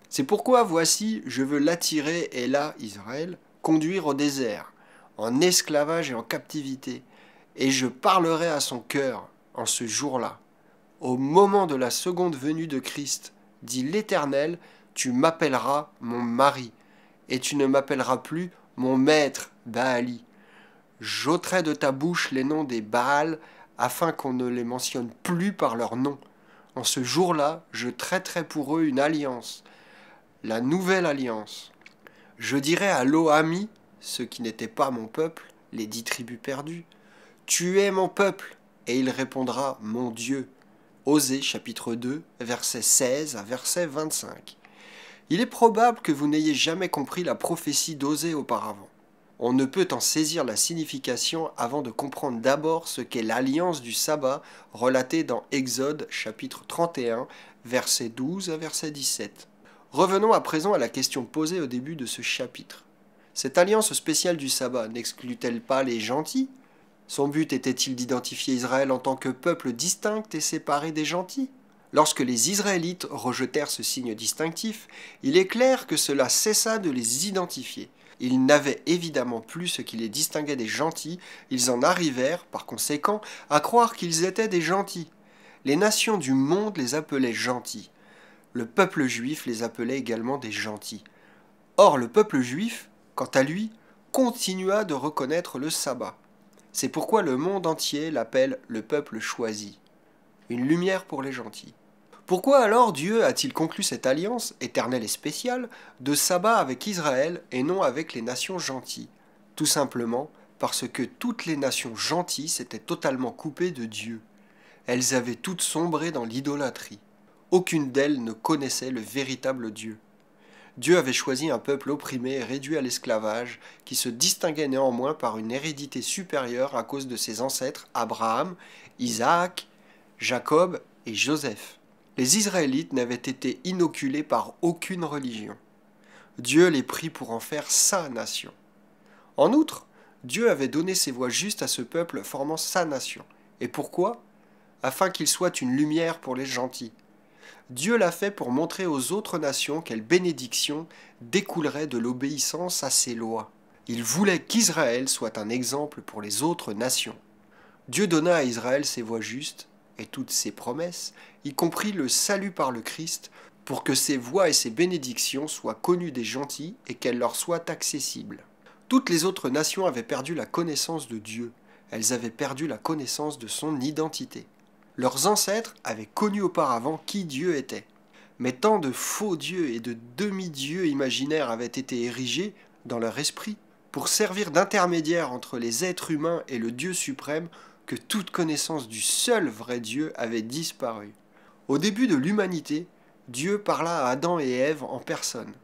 S1: C'est pourquoi voici, je veux l'attirer, et là, Israël, conduire au désert, en esclavage et en captivité, et je parlerai à son cœur en ce jour-là. Au moment de la seconde venue de Christ, dit l'Éternel, tu m'appelleras mon mari, et tu ne m'appelleras plus mon maître, Baali. J'ôterai de ta bouche les noms des Baals, afin qu'on ne les mentionne plus par leur nom. En ce jour-là, je traiterai pour eux une alliance, la nouvelle alliance. Je dirai à Lohami, ceux qui n'étaient pas mon peuple, les dix tribus perdues, Tu es mon peuple, et il répondra Mon Dieu. Osée chapitre 2, verset 16 à verset 25. Il est probable que vous n'ayez jamais compris la prophétie d'Osée auparavant. On ne peut en saisir la signification avant de comprendre d'abord ce qu'est l'alliance du sabbat relatée dans Exode chapitre 31, verset 12 à verset 17. Revenons à présent à la question posée au début de ce chapitre. Cette alliance spéciale du sabbat n'exclut-elle pas les gentils? Son but était-il d'identifier Israël en tant que peuple distinct et séparé des gentils? Lorsque les Israélites rejetèrent ce signe distinctif, il est clair que cela cessa de les identifier. Ils n'avaient évidemment plus ce qui les distinguait des gentils, ils en arrivèrent, par conséquent, à croire qu'ils étaient des gentils. Les nations du monde les appelaient gentils. Le peuple juif les appelait également des gentils. Or le peuple juif, quant à lui, continua de reconnaître le sabbat. C'est pourquoi le monde entier l'appelle le peuple choisi, une lumière pour les gentils. Pourquoi alors Dieu a-t-il conclu cette alliance, éternelle et spéciale, de sabbat avec Israël et non avec les nations gentilles? Tout simplement parce que toutes les nations gentilles s'étaient totalement coupées de Dieu. Elles avaient toutes sombré dans l'idolâtrie. Aucune d'elles ne connaissait le véritable Dieu. Dieu avait choisi un peuple opprimé et réduit à l'esclavage, qui se distinguait néanmoins par une hérédité supérieure à cause de ses ancêtres Abraham, Isaac, Jacob et Joseph. Les Israélites n'avaient été inoculés par aucune religion. Dieu les prit pour en faire sa nation. En outre, Dieu avait donné ses voies justes à ce peuple formant sa nation. Et pourquoi? Afin qu'il soit une lumière pour les gentils. Dieu l'a fait pour montrer aux autres nations quelle bénédiction découlerait de l'obéissance à ses lois. Il voulait qu'Israël soit un exemple pour les autres nations. Dieu donna à Israël ses voies justes et toutes ses promesses, y compris le salut par le Christ, pour que ses voies et ses bénédictions soient connues des gentils et qu'elles leur soient accessibles. Toutes les autres nations avaient perdu la connaissance de Dieu, elles avaient perdu la connaissance de son identité. Leurs ancêtres avaient connu auparavant qui Dieu était. Mais tant de faux dieux et de demi-dieux imaginaires avaient été érigés dans leur esprit pour servir d'intermédiaire entre les êtres humains et le Dieu suprême que toute connaissance du seul vrai Dieu avait disparu. Au début de l'humanité, Dieu parla à Adam et Ève en personne.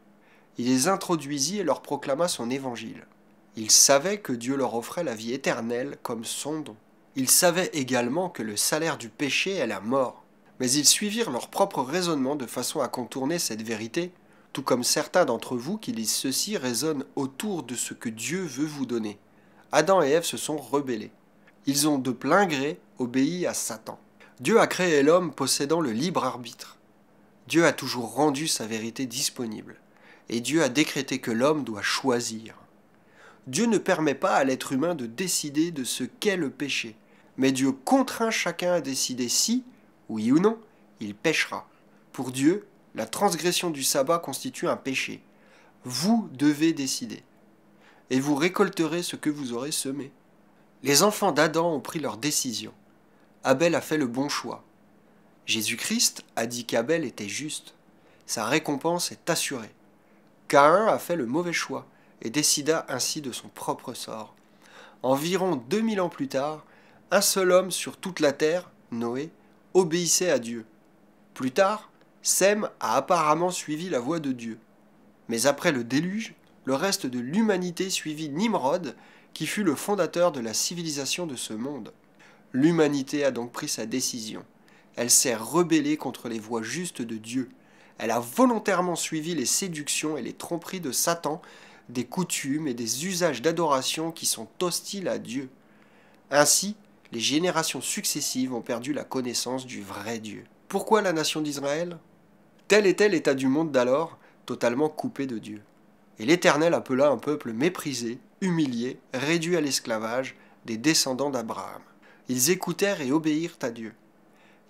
S1: Il les introduisit et leur proclama son évangile. Ils savaient que Dieu leur offrait la vie éternelle comme son don. Ils savaient également que le salaire du péché est la mort, mais ils suivirent leur propre raisonnement de façon à contourner cette vérité, tout comme certains d'entre vous qui lisent ceci raisonnent autour de ce que Dieu veut vous donner. Adam et Ève se sont rebellés. Ils ont de plein gré obéi à Satan. Dieu a créé l'homme possédant le libre arbitre. Dieu a toujours rendu sa vérité disponible, et Dieu a décrété que l'homme doit choisir. Dieu ne permet pas à l'être humain de décider de ce qu'est le péché, mais Dieu contraint chacun à décider si, oui ou non, il péchera. Pour Dieu, la transgression du sabbat constitue un péché. Vous devez décider. Et vous récolterez ce que vous aurez semé. Les enfants d'Adam ont pris leur décision. Abel a fait le bon choix. Jésus-Christ a dit qu'Abel était juste. Sa récompense est assurée. Caïn a fait le mauvais choix et décida ainsi de son propre sort. Environ 2000 ans plus tard, un seul homme sur toute la terre, Noé, obéissait à Dieu. Plus tard, Sem a apparemment suivi la voie de Dieu. Mais après le déluge, le reste de l'humanité suivit Nimrod, qui fut le fondateur de la civilisation de ce monde. L'humanité a donc pris sa décision. Elle s'est rebellée contre les voies justes de Dieu. Elle a volontairement suivi les séductions et les tromperies de Satan des coutumes et des usages d'adoration qui sont hostiles à Dieu. Ainsi, les générations successives ont perdu la connaissance du vrai Dieu. Pourquoi la nation d'Israël? Tel était l'état du monde d'alors, totalement coupé de Dieu. Et l'Éternel appela un peuple méprisé, humilié, réduit à l'esclavage, des descendants d'Abraham. Ils écoutèrent et obéirent à Dieu.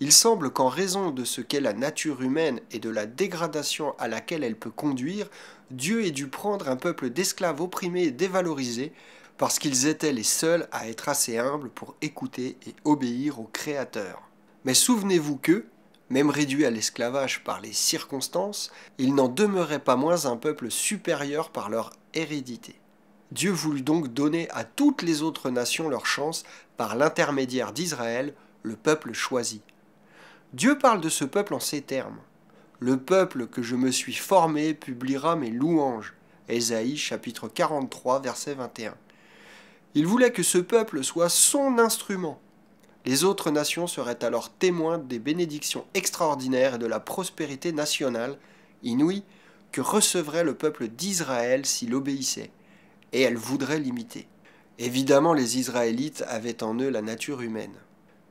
S1: Il semble qu'en raison de ce qu'est la nature humaine et de la dégradation à laquelle elle peut conduire, Dieu ait dû prendre un peuple d'esclaves opprimés et dévalorisés parce qu'ils étaient les seuls à être assez humbles pour écouter et obéir au Créateur. Mais souvenez-vous que, même réduit à l'esclavage par les circonstances, ils n'en demeuraient pas moins un peuple supérieur par leur hérédité. Dieu voulut donc donner à toutes les autres nations leur chance par l'intermédiaire d'Israël, le peuple choisi. Dieu parle de ce peuple en ces termes. Le peuple que je me suis formé publiera mes louanges. Ésaïe chapitre 43 verset 21. Il voulait que ce peuple soit son instrument. Les autres nations seraient alors témoins des bénédictions extraordinaires et de la prospérité nationale, inouïe, que recevrait le peuple d'Israël s'il obéissait, et elles voudraient l'imiter. Évidemment, les Israélites avaient en eux la nature humaine.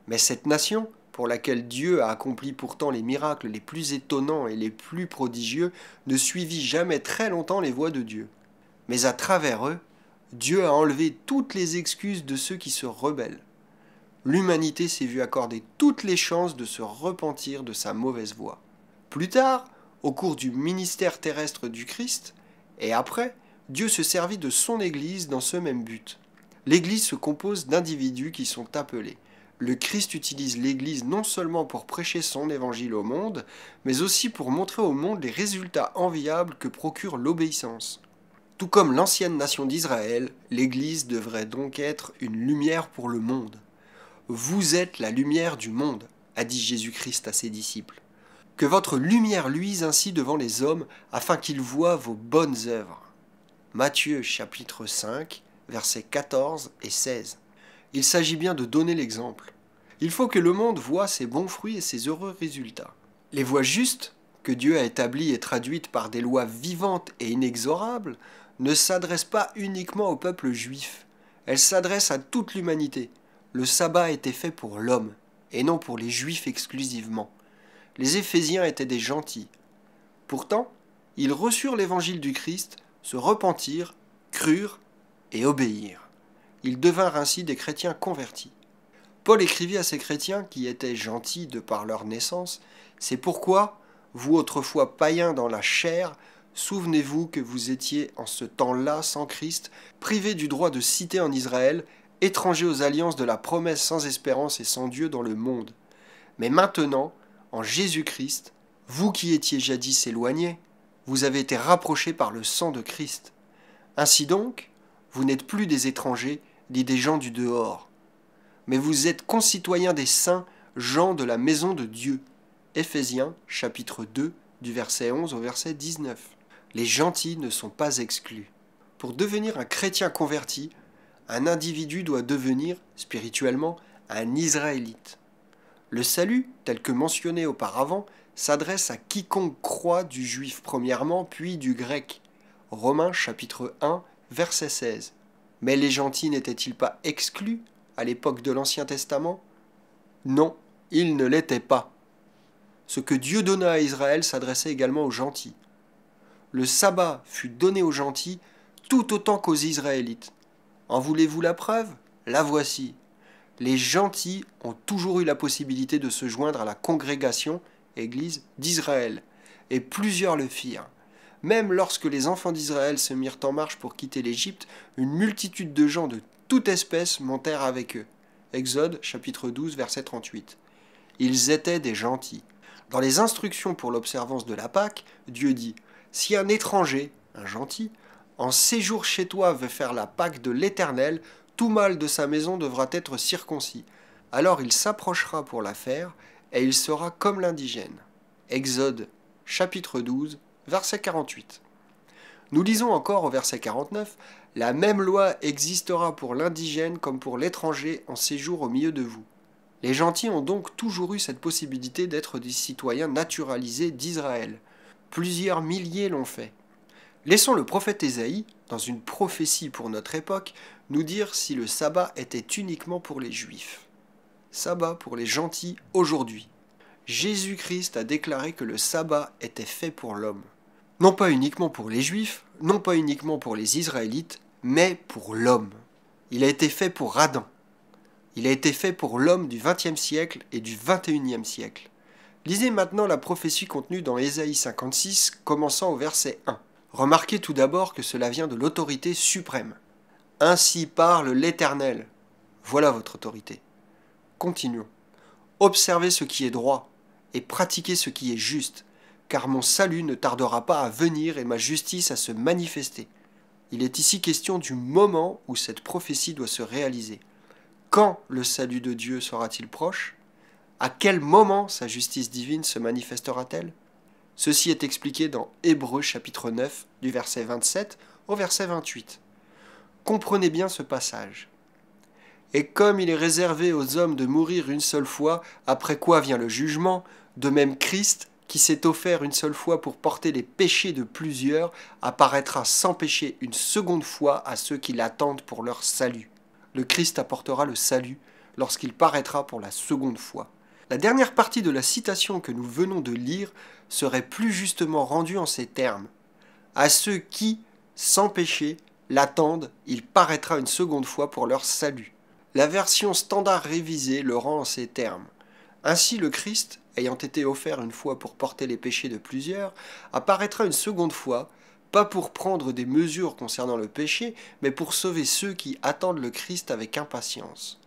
S1: Mais cette nation, pour laquelle Dieu a accompli pourtant les miracles les plus étonnants et les plus prodigieux, ne suivit jamais très longtemps les voies de Dieu. Mais à travers eux, Dieu a enlevé toutes les excuses de ceux qui se rebellent. L'humanité s'est vue accorder toutes les chances de se repentir de sa mauvaise voie. Plus tard, au cours du ministère terrestre du Christ, et après, Dieu se servit de son Église dans ce même but. L'Église se compose d'individus qui sont appelés. Le Christ utilise l'Église non seulement pour prêcher son évangile au monde, mais aussi pour montrer au monde les résultats enviables que procure l'obéissance. Tout comme l'ancienne nation d'Israël, l'Église devrait donc être une lumière pour le monde. Vous êtes la lumière du monde, a dit Jésus-Christ à ses disciples. Que votre lumière luise ainsi devant les hommes, afin qu'ils voient vos bonnes œuvres. Matthieu chapitre 5, versets 14 et 16. Il s'agit bien de donner l'exemple. Il faut que le monde voie ses bons fruits et ses heureux résultats. Les voies justes, que Dieu a établies et traduites par des lois vivantes et inexorables, ne s'adresse pas uniquement au peuple juif, elle s'adresse à toute l'humanité. Le sabbat était fait pour l'homme, et non pour les juifs exclusivement. Les Éphésiens étaient des gentils. Pourtant, ils reçurent l'évangile du Christ, se repentirent, crurent et obéirent. Ils devinrent ainsi des chrétiens convertis. Paul écrivit à ces chrétiens qui étaient gentils de par leur naissance, C'est pourquoi, vous autrefois païens dans la chair, Souvenez-vous que vous étiez en ce temps-là sans Christ, privés du droit de citer en Israël, étrangers aux alliances de la promesse sans espérance et sans Dieu dans le monde. Mais maintenant, en Jésus-Christ, vous qui étiez jadis éloignés, vous avez été rapprochés par le sang de Christ. Ainsi donc, vous n'êtes plus des étrangers ni des gens du dehors, mais vous êtes concitoyens des saints, gens de la maison de Dieu. Éphésiens chapitre 2 du verset 11 au verset 19 les gentils ne sont pas exclus. Pour devenir un chrétien converti, un individu doit devenir, spirituellement, un Israélite. Le salut, tel que mentionné auparavant, s'adresse à quiconque croit du juif premièrement, puis du grec. Romains chapitre 1, verset 16. Mais les gentils n'étaient-ils pas exclus à l'époque de l'Ancien Testament? Non, ils ne l'étaient pas. Ce que Dieu donna à Israël s'adressait également aux gentils le sabbat fut donné aux gentils tout autant qu'aux Israélites. En voulez-vous la preuve? La voici. Les gentils ont toujours eu la possibilité de se joindre à la congrégation, D'Israël, et plusieurs le firent. Même lorsque les enfants d'Israël se mirent en marche pour quitter l'Égypte, une multitude de gens de toute espèce montèrent avec eux. Exode chapitre 12 verset 38. Ils étaient des gentils. Dans les instructions pour l'observance de la Pâque, Dieu dit si un étranger, un gentil, en séjour chez toi veut faire la Pâque de l'Éternel, tout mâle de sa maison devra être circoncis. Alors il s'approchera pour la faire, et il sera comme l'indigène. Exode chapitre 12, verset 48. Nous lisons encore au verset 49, La même loi existera pour l'indigène comme pour l'étranger en séjour au milieu de vous. Les gentils ont donc toujours eu cette possibilité d'être des citoyens naturalisés d'Israël. Plusieurs milliers l'ont fait. Laissons le prophète Ésaïe, dans une prophétie pour notre époque, nous dire si le sabbat était uniquement pour les juifs. Sabbat pour les gentils aujourd'hui. Jésus-Christ a déclaré que le sabbat était fait pour l'homme. Non pas uniquement pour les juifs, non pas uniquement pour les israélites, mais pour l'homme. Il a été fait pour Adam. Il a été fait pour l'homme du XXe siècle et du XXIe siècle. Lisez maintenant la prophétie contenue dans Ésaïe 56, commençant au verset 1. Remarquez tout d'abord que cela vient de l'autorité suprême. Ainsi parle l'Éternel. Voilà votre autorité. Continuons. Observez ce qui est droit et pratiquez ce qui est juste, car mon salut ne tardera pas à venir et ma justice à se manifester. Il est ici question du moment où cette prophétie doit se réaliser. Quand le salut de Dieu sera-t-il proche? À quel moment sa justice divine se manifestera-t-elle? Ceci est expliqué dans Hébreux chapitre 9 du verset 27 au verset 28. Comprenez bien ce passage. Et comme il est réservé aux hommes de mourir une seule fois, après quoi vient le jugement, de même Christ, qui s'est offert une seule fois pour porter les péchés de plusieurs, apparaîtra sans péché une seconde fois à ceux qui l'attendent pour leur salut. Le Christ apportera le salut lorsqu'il paraîtra pour la seconde fois. La dernière partie de la citation que nous venons de lire serait plus justement rendue en ces termes. À ceux qui, sans péché, l'attendent, il paraîtra une seconde fois pour leur salut. La version standard révisée le rend en ces termes. Ainsi le Christ, ayant été offert une fois pour porter les péchés de plusieurs, apparaîtra une seconde fois, pas pour prendre des mesures concernant le péché, mais pour sauver ceux qui attendent le Christ avec impatience.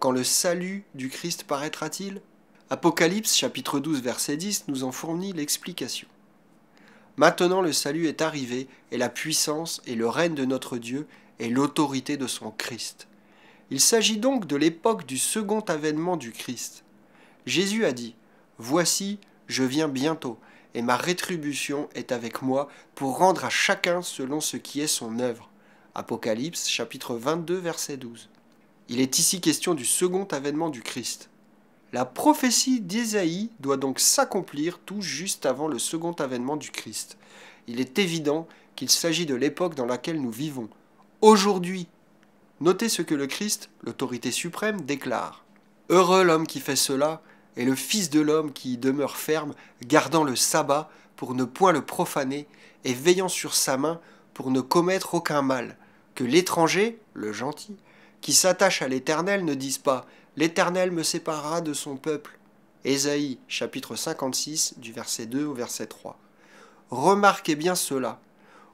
S1: Quand le salut du Christ paraîtra-t-il? Apocalypse chapitre 12 verset 10 nous en fournit l'explication. Maintenant le salut est arrivé, et la puissance et le règne de notre Dieu et l'autorité de son Christ. Il s'agit donc de l'époque du second avènement du Christ. Jésus a dit, Voici, je viens bientôt, et ma rétribution est avec moi pour rendre à chacun selon ce qui est son œuvre. Apocalypse chapitre 22 verset 12. Il est ici question du second avènement du Christ. La prophétie d'Ésaïe doit donc s'accomplir tout juste avant le second avènement du Christ. Il est évident qu'il s'agit de l'époque dans laquelle nous vivons. Aujourd'hui, notez ce que le Christ, l'autorité suprême, déclare. Heureux l'homme qui fait cela, et le Fils de l'homme qui y demeure ferme, gardant le sabbat pour ne point le profaner, et veillant sur sa main pour ne commettre aucun mal, que l'étranger, le gentil, qui s'attache à l'Éternel ne dise pas L'Éternel me séparera de son peuple. Ésaïe chapitre 56 du verset 2 au verset 3. Remarquez bien cela.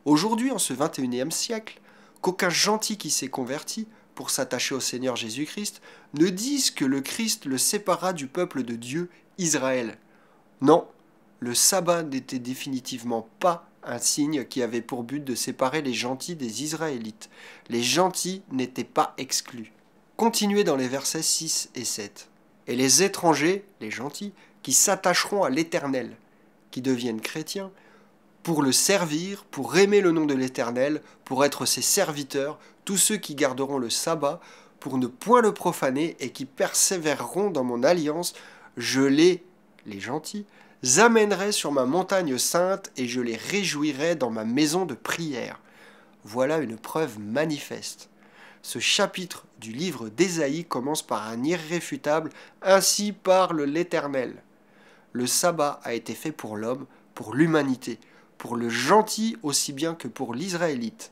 S1: Aujourd'hui, en ce 21e siècle, qu'aucun gentil qui s'est converti pour s'attacher au Seigneur Jésus-Christ ne dise que le Christ le sépara du peuple de Dieu, Israël. Non, le sabbat n'était définitivement pas un signe qui avait pour but de séparer les gentils des Israélites. Les gentils n'étaient pas exclus. Continuez dans les versets 6 et 7. Et les étrangers, les gentils, qui s'attacheront à l'Éternel, qui deviennent chrétiens, pour le servir, pour aimer le nom de l'Éternel, pour être ses serviteurs, tous ceux qui garderont le sabbat, pour ne point le profaner et qui persévéreront dans mon alliance, je les, les gentils, amènerai sur ma montagne sainte et je les réjouirai dans ma maison de prière. Voilà une preuve manifeste. Ce chapitre du livre d'Ésaïe commence par un irréfutable Ainsi parle l'Éternel. Le sabbat a été fait pour l'homme, pour l'humanité, pour le gentil aussi bien que pour l'Israélite.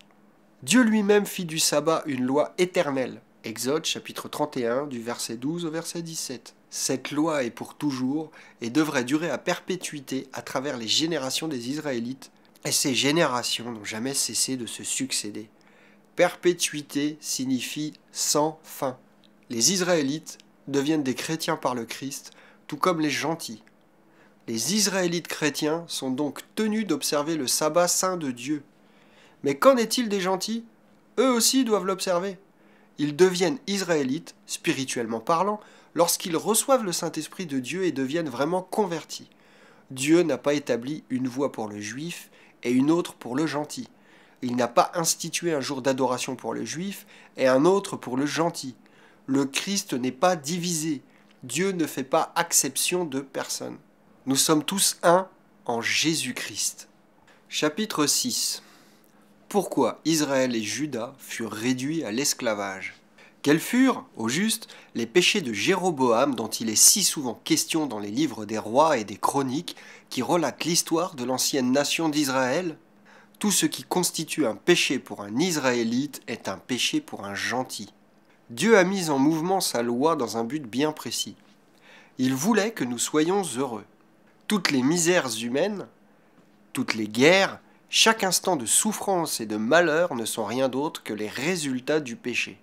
S1: Dieu lui-même fit du sabbat une loi éternelle. Exode chapitre 31 du verset 12 au verset 17. Cette loi est pour toujours et devrait durer à perpétuité à travers les générations des Israélites, et ces générations n'ont jamais cessé de se succéder. Perpétuité signifie sans fin. Les Israélites deviennent des chrétiens par le Christ, tout comme les gentils. Les Israélites chrétiens sont donc tenus d'observer le sabbat saint de Dieu. Mais qu'en est-il des gentils? Eux aussi doivent l'observer. Ils deviennent Israélites, spirituellement parlant, lorsqu'ils reçoivent le Saint-Esprit de Dieu et deviennent vraiment convertis. Dieu n'a pas établi une voie pour le juif et une autre pour le gentil. Il n'a pas institué un jour d'adoration pour le juif et un autre pour le gentil. Le Christ n'est pas divisé. Dieu ne fait pas acception de personne. Nous sommes tous un en Jésus-Christ. Chapitre 6 Pourquoi Israël et Juda furent réduits à l'esclavage? Quels furent, au juste, les péchés de Jéroboam dont il est si souvent question dans les livres des rois et des chroniques qui relatent l'histoire de l'ancienne nation d'Israël? Tout ce qui constitue un péché pour un Israélite est un péché pour un gentil. Dieu a mis en mouvement sa loi dans un but bien précis. Il voulait que nous soyons heureux. Toutes les misères humaines, toutes les guerres, chaque instant de souffrance et de malheur ne sont rien d'autre que les résultats du péché.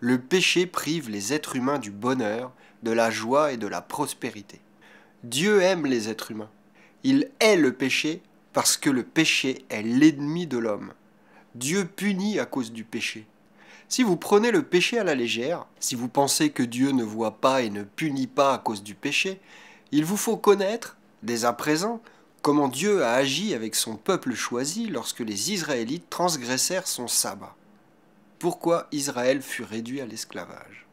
S1: Le péché prive les êtres humains du bonheur, de la joie et de la prospérité. Dieu aime les êtres humains. Il hait le péché parce que le péché est l'ennemi de l'homme. Dieu punit à cause du péché. Si vous prenez le péché à la légère, si vous pensez que Dieu ne voit pas et ne punit pas à cause du péché, il vous faut connaître, dès à présent, comment Dieu a agi avec son peuple choisi lorsque les Israélites transgressèrent son sabbat. Pourquoi Israël fut réduit à l'esclavage?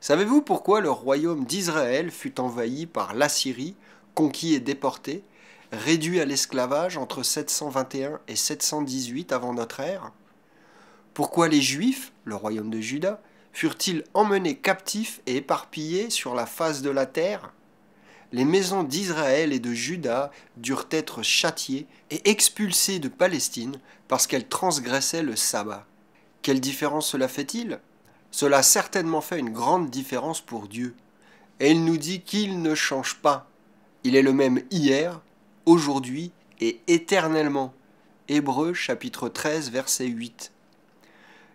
S1: Savez-vous pourquoi le royaume d'Israël fut envahi par l'Assyrie, conquis et déporté, réduit à l'esclavage entre 721 et 718 avant notre ère? Pourquoi les Juifs, le royaume de Juda, furent-ils emmenés captifs et éparpillés sur la face de la terre? Les maisons d'Israël et de Juda durent être châtiées et expulsées de Palestine parce qu'elles transgressaient le sabbat. Quelle différence cela fait-il? Cela certainement fait une grande différence pour Dieu. Et il nous dit qu'il ne change pas. Il est le même hier, aujourd'hui et éternellement. Hébreux chapitre 13 verset 8.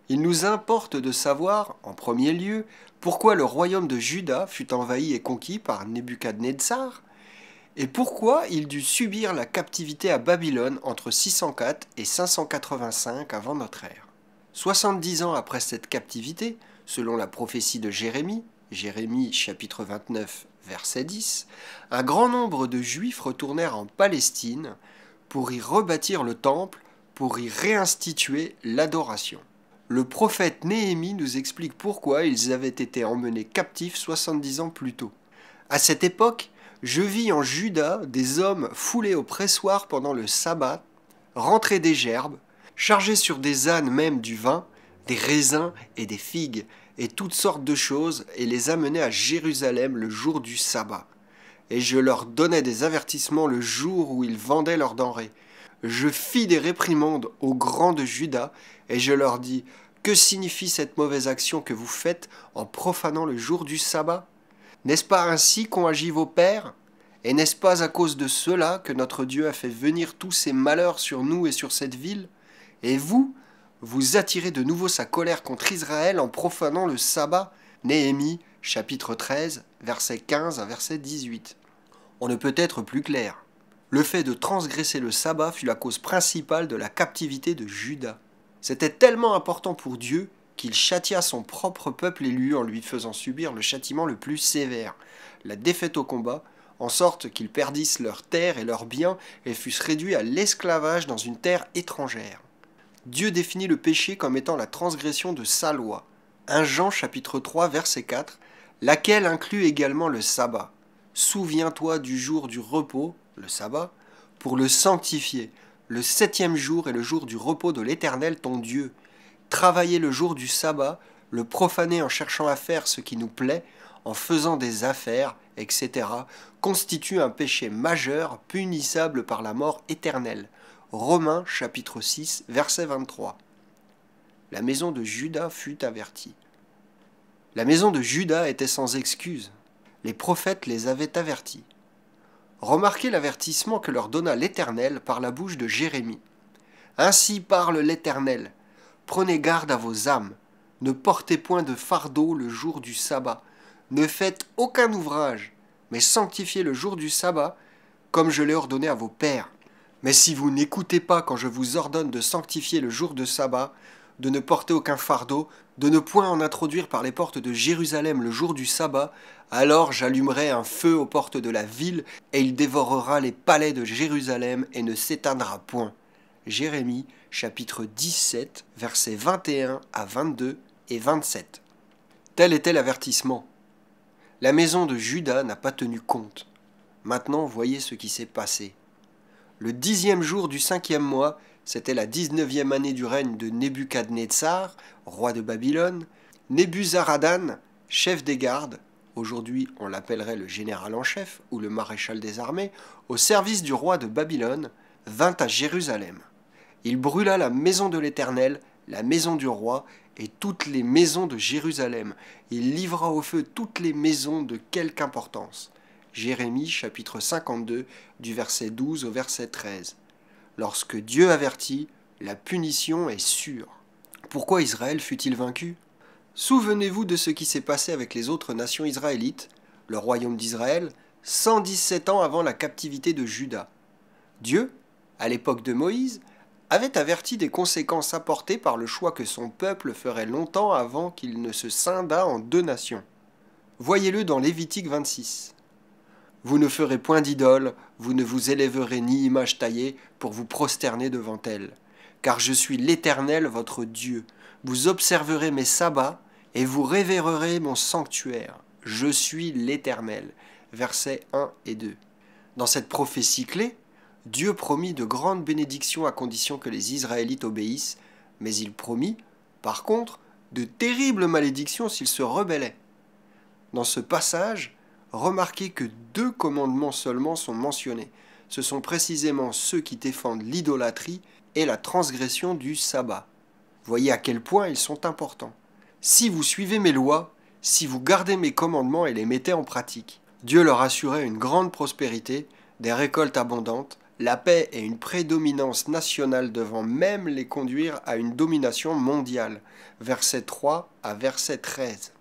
S1: Il nous importe de savoir, en premier lieu, pourquoi le royaume de Juda fut envahi et conquis par Nebuchadnezzar, et pourquoi il dut subir la captivité à Babylone entre 604 et 585 avant notre ère. 70 ans après cette captivité, selon la prophétie de Jérémie, Jérémie chapitre 29 verset 10, un grand nombre de Juifs retournèrent en Palestine pour y rebâtir le temple, pour y réinstituer l'adoration. Le prophète Néhémie nous explique pourquoi ils avaient été emmenés captifs 70 ans plus tôt. À cette époque, je vis en Juda des hommes foulés au pressoir pendant le sabbat, rentrés des gerbes, chargés sur des ânes même du vin, des raisins et des figues, et toutes sortes de choses, et les amenaient à Jérusalem le jour du sabbat. Et je leur donnais des avertissements le jour où ils vendaient leurs denrées. Je fis des réprimandes aux grands de Juda, et je leur dis Que signifie cette mauvaise action que vous faites en profanant le jour du sabbat? N'est-ce pas ainsi qu'ont agi vos pères? Et n'est-ce pas à cause de cela que notre Dieu a fait venir tous ces malheurs sur nous et sur cette ville? Et vous, vous attirez de nouveau sa colère contre Israël en profanant le sabbat? Néhémie, chapitre 13, verset 15 à verset 18. On ne peut être plus clair. Le fait de transgresser le sabbat fut la cause principale de la captivité de Juda. C'était tellement important pour Dieu qu'il châtia son propre peuple élu en lui faisant subir le châtiment le plus sévère, la défaite au combat, en sorte qu'ils perdissent leurs terres et leurs biens et fussent réduits à l'esclavage dans une terre étrangère. Dieu définit le péché comme étant la transgression de sa loi. 1 Jean chapitre 3 verset 4, laquelle inclut également le sabbat. Souviens-toi du jour du repos, le sabbat, pour le sanctifier. Le septième jour est le jour du repos de l'Éternel ton Dieu. Travailler le jour du sabbat, le profaner en cherchant à faire ce qui nous plaît, en faisant des affaires, etc., constitue un péché majeur punissable par la mort éternelle. Romains chapitre 6 verset 23. La maison de Judas fut avertie. La maison de Judas était sans excuse. Les prophètes les avaient avertis. Remarquez l'avertissement que leur donna l'Éternel par la bouche de Jérémie. Ainsi parle l'Éternel. Prenez garde à vos âmes. Ne portez point de fardeau le jour du sabbat. Ne faites aucun ouvrage, mais sanctifiez le jour du sabbat, comme je l'ai ordonné à vos pères. Mais si vous n'écoutez pas quand je vous ordonne de sanctifier le jour de sabbat, de ne porter aucun fardeau, de ne point en introduire par les portes de Jérusalem le jour du sabbat, alors j'allumerai un feu aux portes de la ville, et il dévorera les palais de Jérusalem et ne s'éteindra point. Jérémie chapitre 17 versets 21 à 22 et 27. Tel était l'avertissement. La maison de Judas n'a pas tenu compte. Maintenant voyez ce qui s'est passé. Le dixième jour du cinquième mois, c'était la dix-neuvième année du règne de Nebuchadnezzar, roi de Babylone. Nebuzaradan, chef des gardes, aujourd'hui on l'appellerait le général en chef ou le maréchal des armées, au service du roi de Babylone, vint à Jérusalem. Il brûla la maison de l'Éternel, la maison du roi et toutes les maisons de Jérusalem. Il livra au feu toutes les maisons de quelque importance. Jérémie chapitre 52 du verset 12 au verset 13. Lorsque Dieu avertit, la punition est sûre. Pourquoi Israël fut-il vaincu? Souvenez-vous de ce qui s'est passé avec les autres nations israélites, le royaume d'Israël, 117 ans avant la captivité de Juda. Dieu, à l'époque de Moïse, avait averti des conséquences apportées par le choix que son peuple ferait longtemps avant qu'il ne se scindât en deux nations. Voyez-le dans Lévitique 26. Vous ne ferez point d'idole, vous ne vous élèverez ni image taillée pour vous prosterner devant elle. Car je suis l'Éternel votre Dieu. Vous observerez mes sabbats et vous révérerez mon sanctuaire. Je suis l'Éternel. Versets 1 et 2. Dans cette prophétie clé, Dieu promit de grandes bénédictions à condition que les Israélites obéissent, mais il promit, par contre, de terribles malédictions s'ils se rebellaient. Dans ce passage, remarquez que deux commandements seulement sont mentionnés. Ce sont précisément ceux qui défendent l'idolâtrie et la transgression du sabbat. Voyez à quel point ils sont importants. Si vous suivez mes lois, si vous gardez mes commandements et les mettez en pratique, Dieu leur assurait une grande prospérité, des récoltes abondantes, la paix et une prédominance nationale devant même les conduire à une domination mondiale. Verset 3 à verset 13.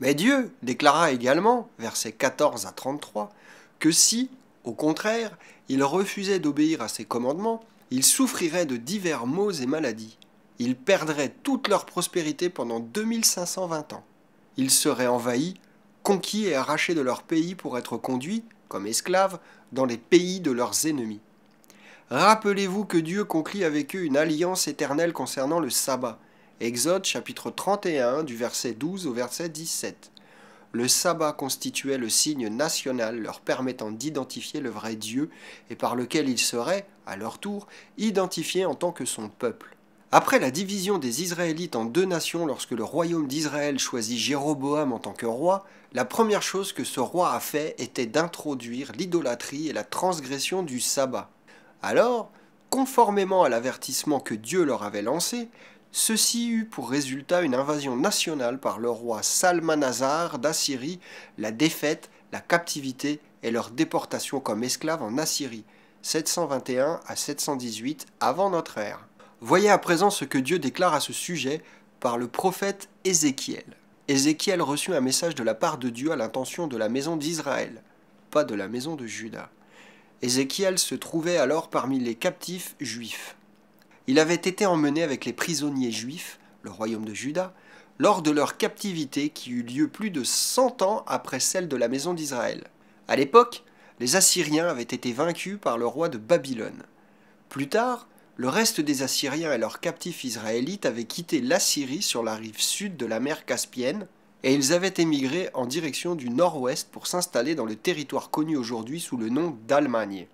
S1: Mais Dieu déclara également, versets 14 à 33, que si, au contraire, ils refusaient d'obéir à ses commandements, ils souffriraient de divers maux et maladies. Ils perdraient toute leur prospérité pendant 2520 ans. Ils seraient envahis, conquis et arrachés de leur pays pour être conduits, comme esclaves, dans les pays de leurs ennemis. Rappelez-vous que Dieu conclut avec eux une alliance éternelle concernant le sabbat. Exode chapitre 31 du verset 12 au verset 17. Le sabbat constituait le signe national leur permettant d'identifier le vrai Dieu et par lequel ils seraient, à leur tour, identifiés en tant que son peuple. Après la division des Israélites en deux nations lorsque le royaume d'Israël choisit Jéroboam en tant que roi, la première chose que ce roi a fait était d'introduire l'idolâtrie et la transgression du sabbat. Alors, conformément à l'avertissement que Dieu leur avait lancé, ceci eut pour résultat une invasion nationale par le roi Salmanazar d'Assyrie, la défaite, la captivité et leur déportation comme esclaves en Assyrie, 721 à 718 avant notre ère. Voyez à présent ce que Dieu déclare à ce sujet par le prophète Ézéchiel. Ézéchiel reçut un message de la part de Dieu à l'intention de la maison d'Israël, pas de la maison de Juda. Ézéchiel se trouvait alors parmi les captifs juifs. Il avait été emmené avec les prisonniers juifs, le royaume de Juda, lors de leur captivité qui eut lieu plus de cent ans après celle de la maison d'Israël. À l'époque, les Assyriens avaient été vaincus par le roi de Babylone. Plus tard, le reste des Assyriens et leurs captifs israélites avaient quitté l'Assyrie sur la rive sud de la mer Caspienne et ils avaient émigré en direction du nord-ouest pour s'installer dans le territoire connu aujourd'hui sous le nom d'Allemagne.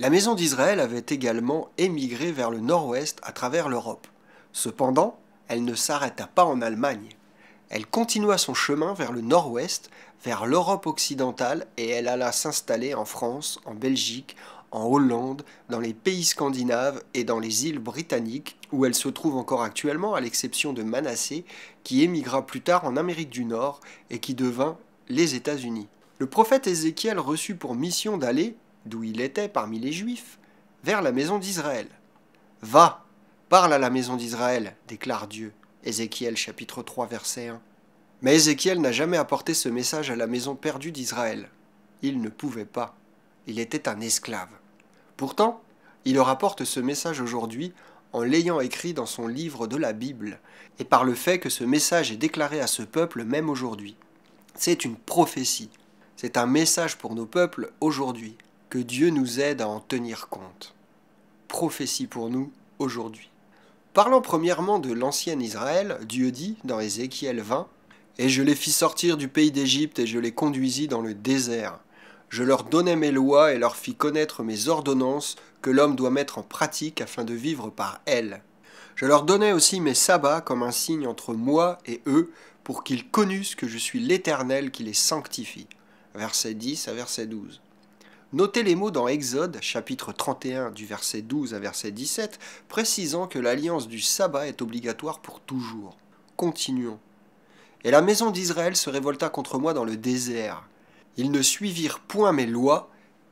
S1: La maison d'Israël avait également émigré vers le nord-ouest à travers l'Europe. Cependant, elle ne s'arrêta pas en Allemagne. Elle continua son chemin vers le nord-ouest, vers l'Europe occidentale, et elle alla s'installer en France, en Belgique, en Hollande, dans les pays scandinaves et dans les îles britanniques, où elle se trouve encore actuellement, à l'exception de Manassé, qui émigra plus tard en Amérique du Nord et qui devint les États-Unis. Le prophète Ézéchiel reçut pour mission d'aller, d'où il était parmi les Juifs, vers la maison d'Israël. Va, parle à la maison d'Israël, déclare Dieu. Ézéchiel chapitre 3 verset 1. Mais Ézéchiel n'a jamais apporté ce message à la maison perdue d'Israël. Il ne pouvait pas. Il était un esclave. Pourtant, il leur apporte ce message aujourd'hui en l'ayant écrit dans son livre de la Bible, et par le fait que ce message est déclaré à ce peuple même aujourd'hui. C'est une prophétie, c'est un message pour nos peuples aujourd'hui, que Dieu nous aide à en tenir compte. Prophétie pour nous aujourd'hui. Parlant premièrement de l'ancien Israël, Dieu dit dans Ézéchiel 20, Et je les fis sortir du pays d'Égypte et je les conduisis dans le désert je leur donnai mes lois et leur fis connaître mes ordonnances que l'homme doit mettre en pratique afin de vivre par elles. Je leur donnai aussi mes sabbats comme un signe entre moi et eux, pour qu'ils connussent que je suis l'Éternel qui les sanctifie. Verset 10 à verset 12. Notez les mots dans Exode, chapitre 31, du verset 12 à verset 17, précisant que l'alliance du sabbat est obligatoire pour toujours. Continuons. Et la maison d'Israël se révolta contre moi dans le désert. Ils ne suivirent point mes lois,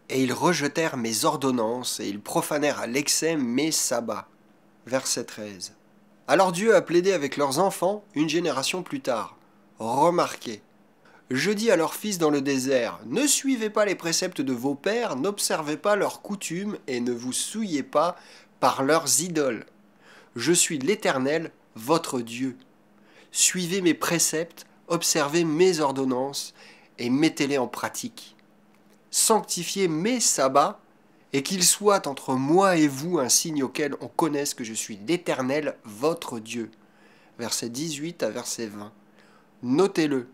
S1: et ils rejetèrent mes ordonnances, et ils profanèrent à l'excès mes sabbats. Verset 13. Alors Dieu a plaidé avec leurs enfants une génération plus tard. Remarquez, je dis à leurs fils dans le désert, ne suivez pas les préceptes de vos pères, n'observez pas leurs coutumes et ne vous souillez pas par leurs idoles. Je suis l'Éternel, votre Dieu. Suivez mes préceptes, observez mes ordonnances et mettez-les en pratique. Sanctifiez mes sabbats et qu'il soit entre moi et vous un signe auquel on connaisse que je suis l'Éternel, votre Dieu. Verset 18 à verset 20. Notez-le.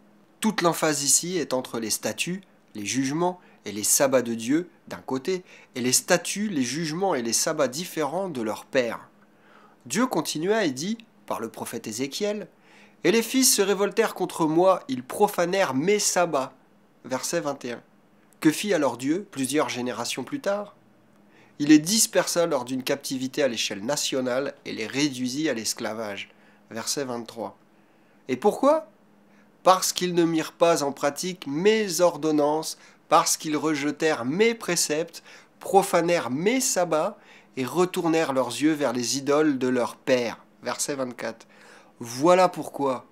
S1: Toute l'emphase ici est entre les statuts, les jugements et les sabbats de Dieu d'un côté, et les statuts, les jugements et les sabbats différents de leur Père. Dieu continua et dit, par le prophète Ézéchiel, Et les fils se révoltèrent contre moi, ils profanèrent mes sabbats. Verset 21. Que fit alors Dieu plusieurs générations plus tard? Il les dispersa lors d'une captivité à l'échelle nationale et les réduisit à l'esclavage. Verset 23. Et pourquoi? Parce qu'ils ne mirent pas en pratique mes ordonnances, parce qu'ils rejetèrent mes préceptes, profanèrent mes sabbats et retournèrent leurs yeux vers les idoles de leurs pères. Verset 24. Voilà pourquoi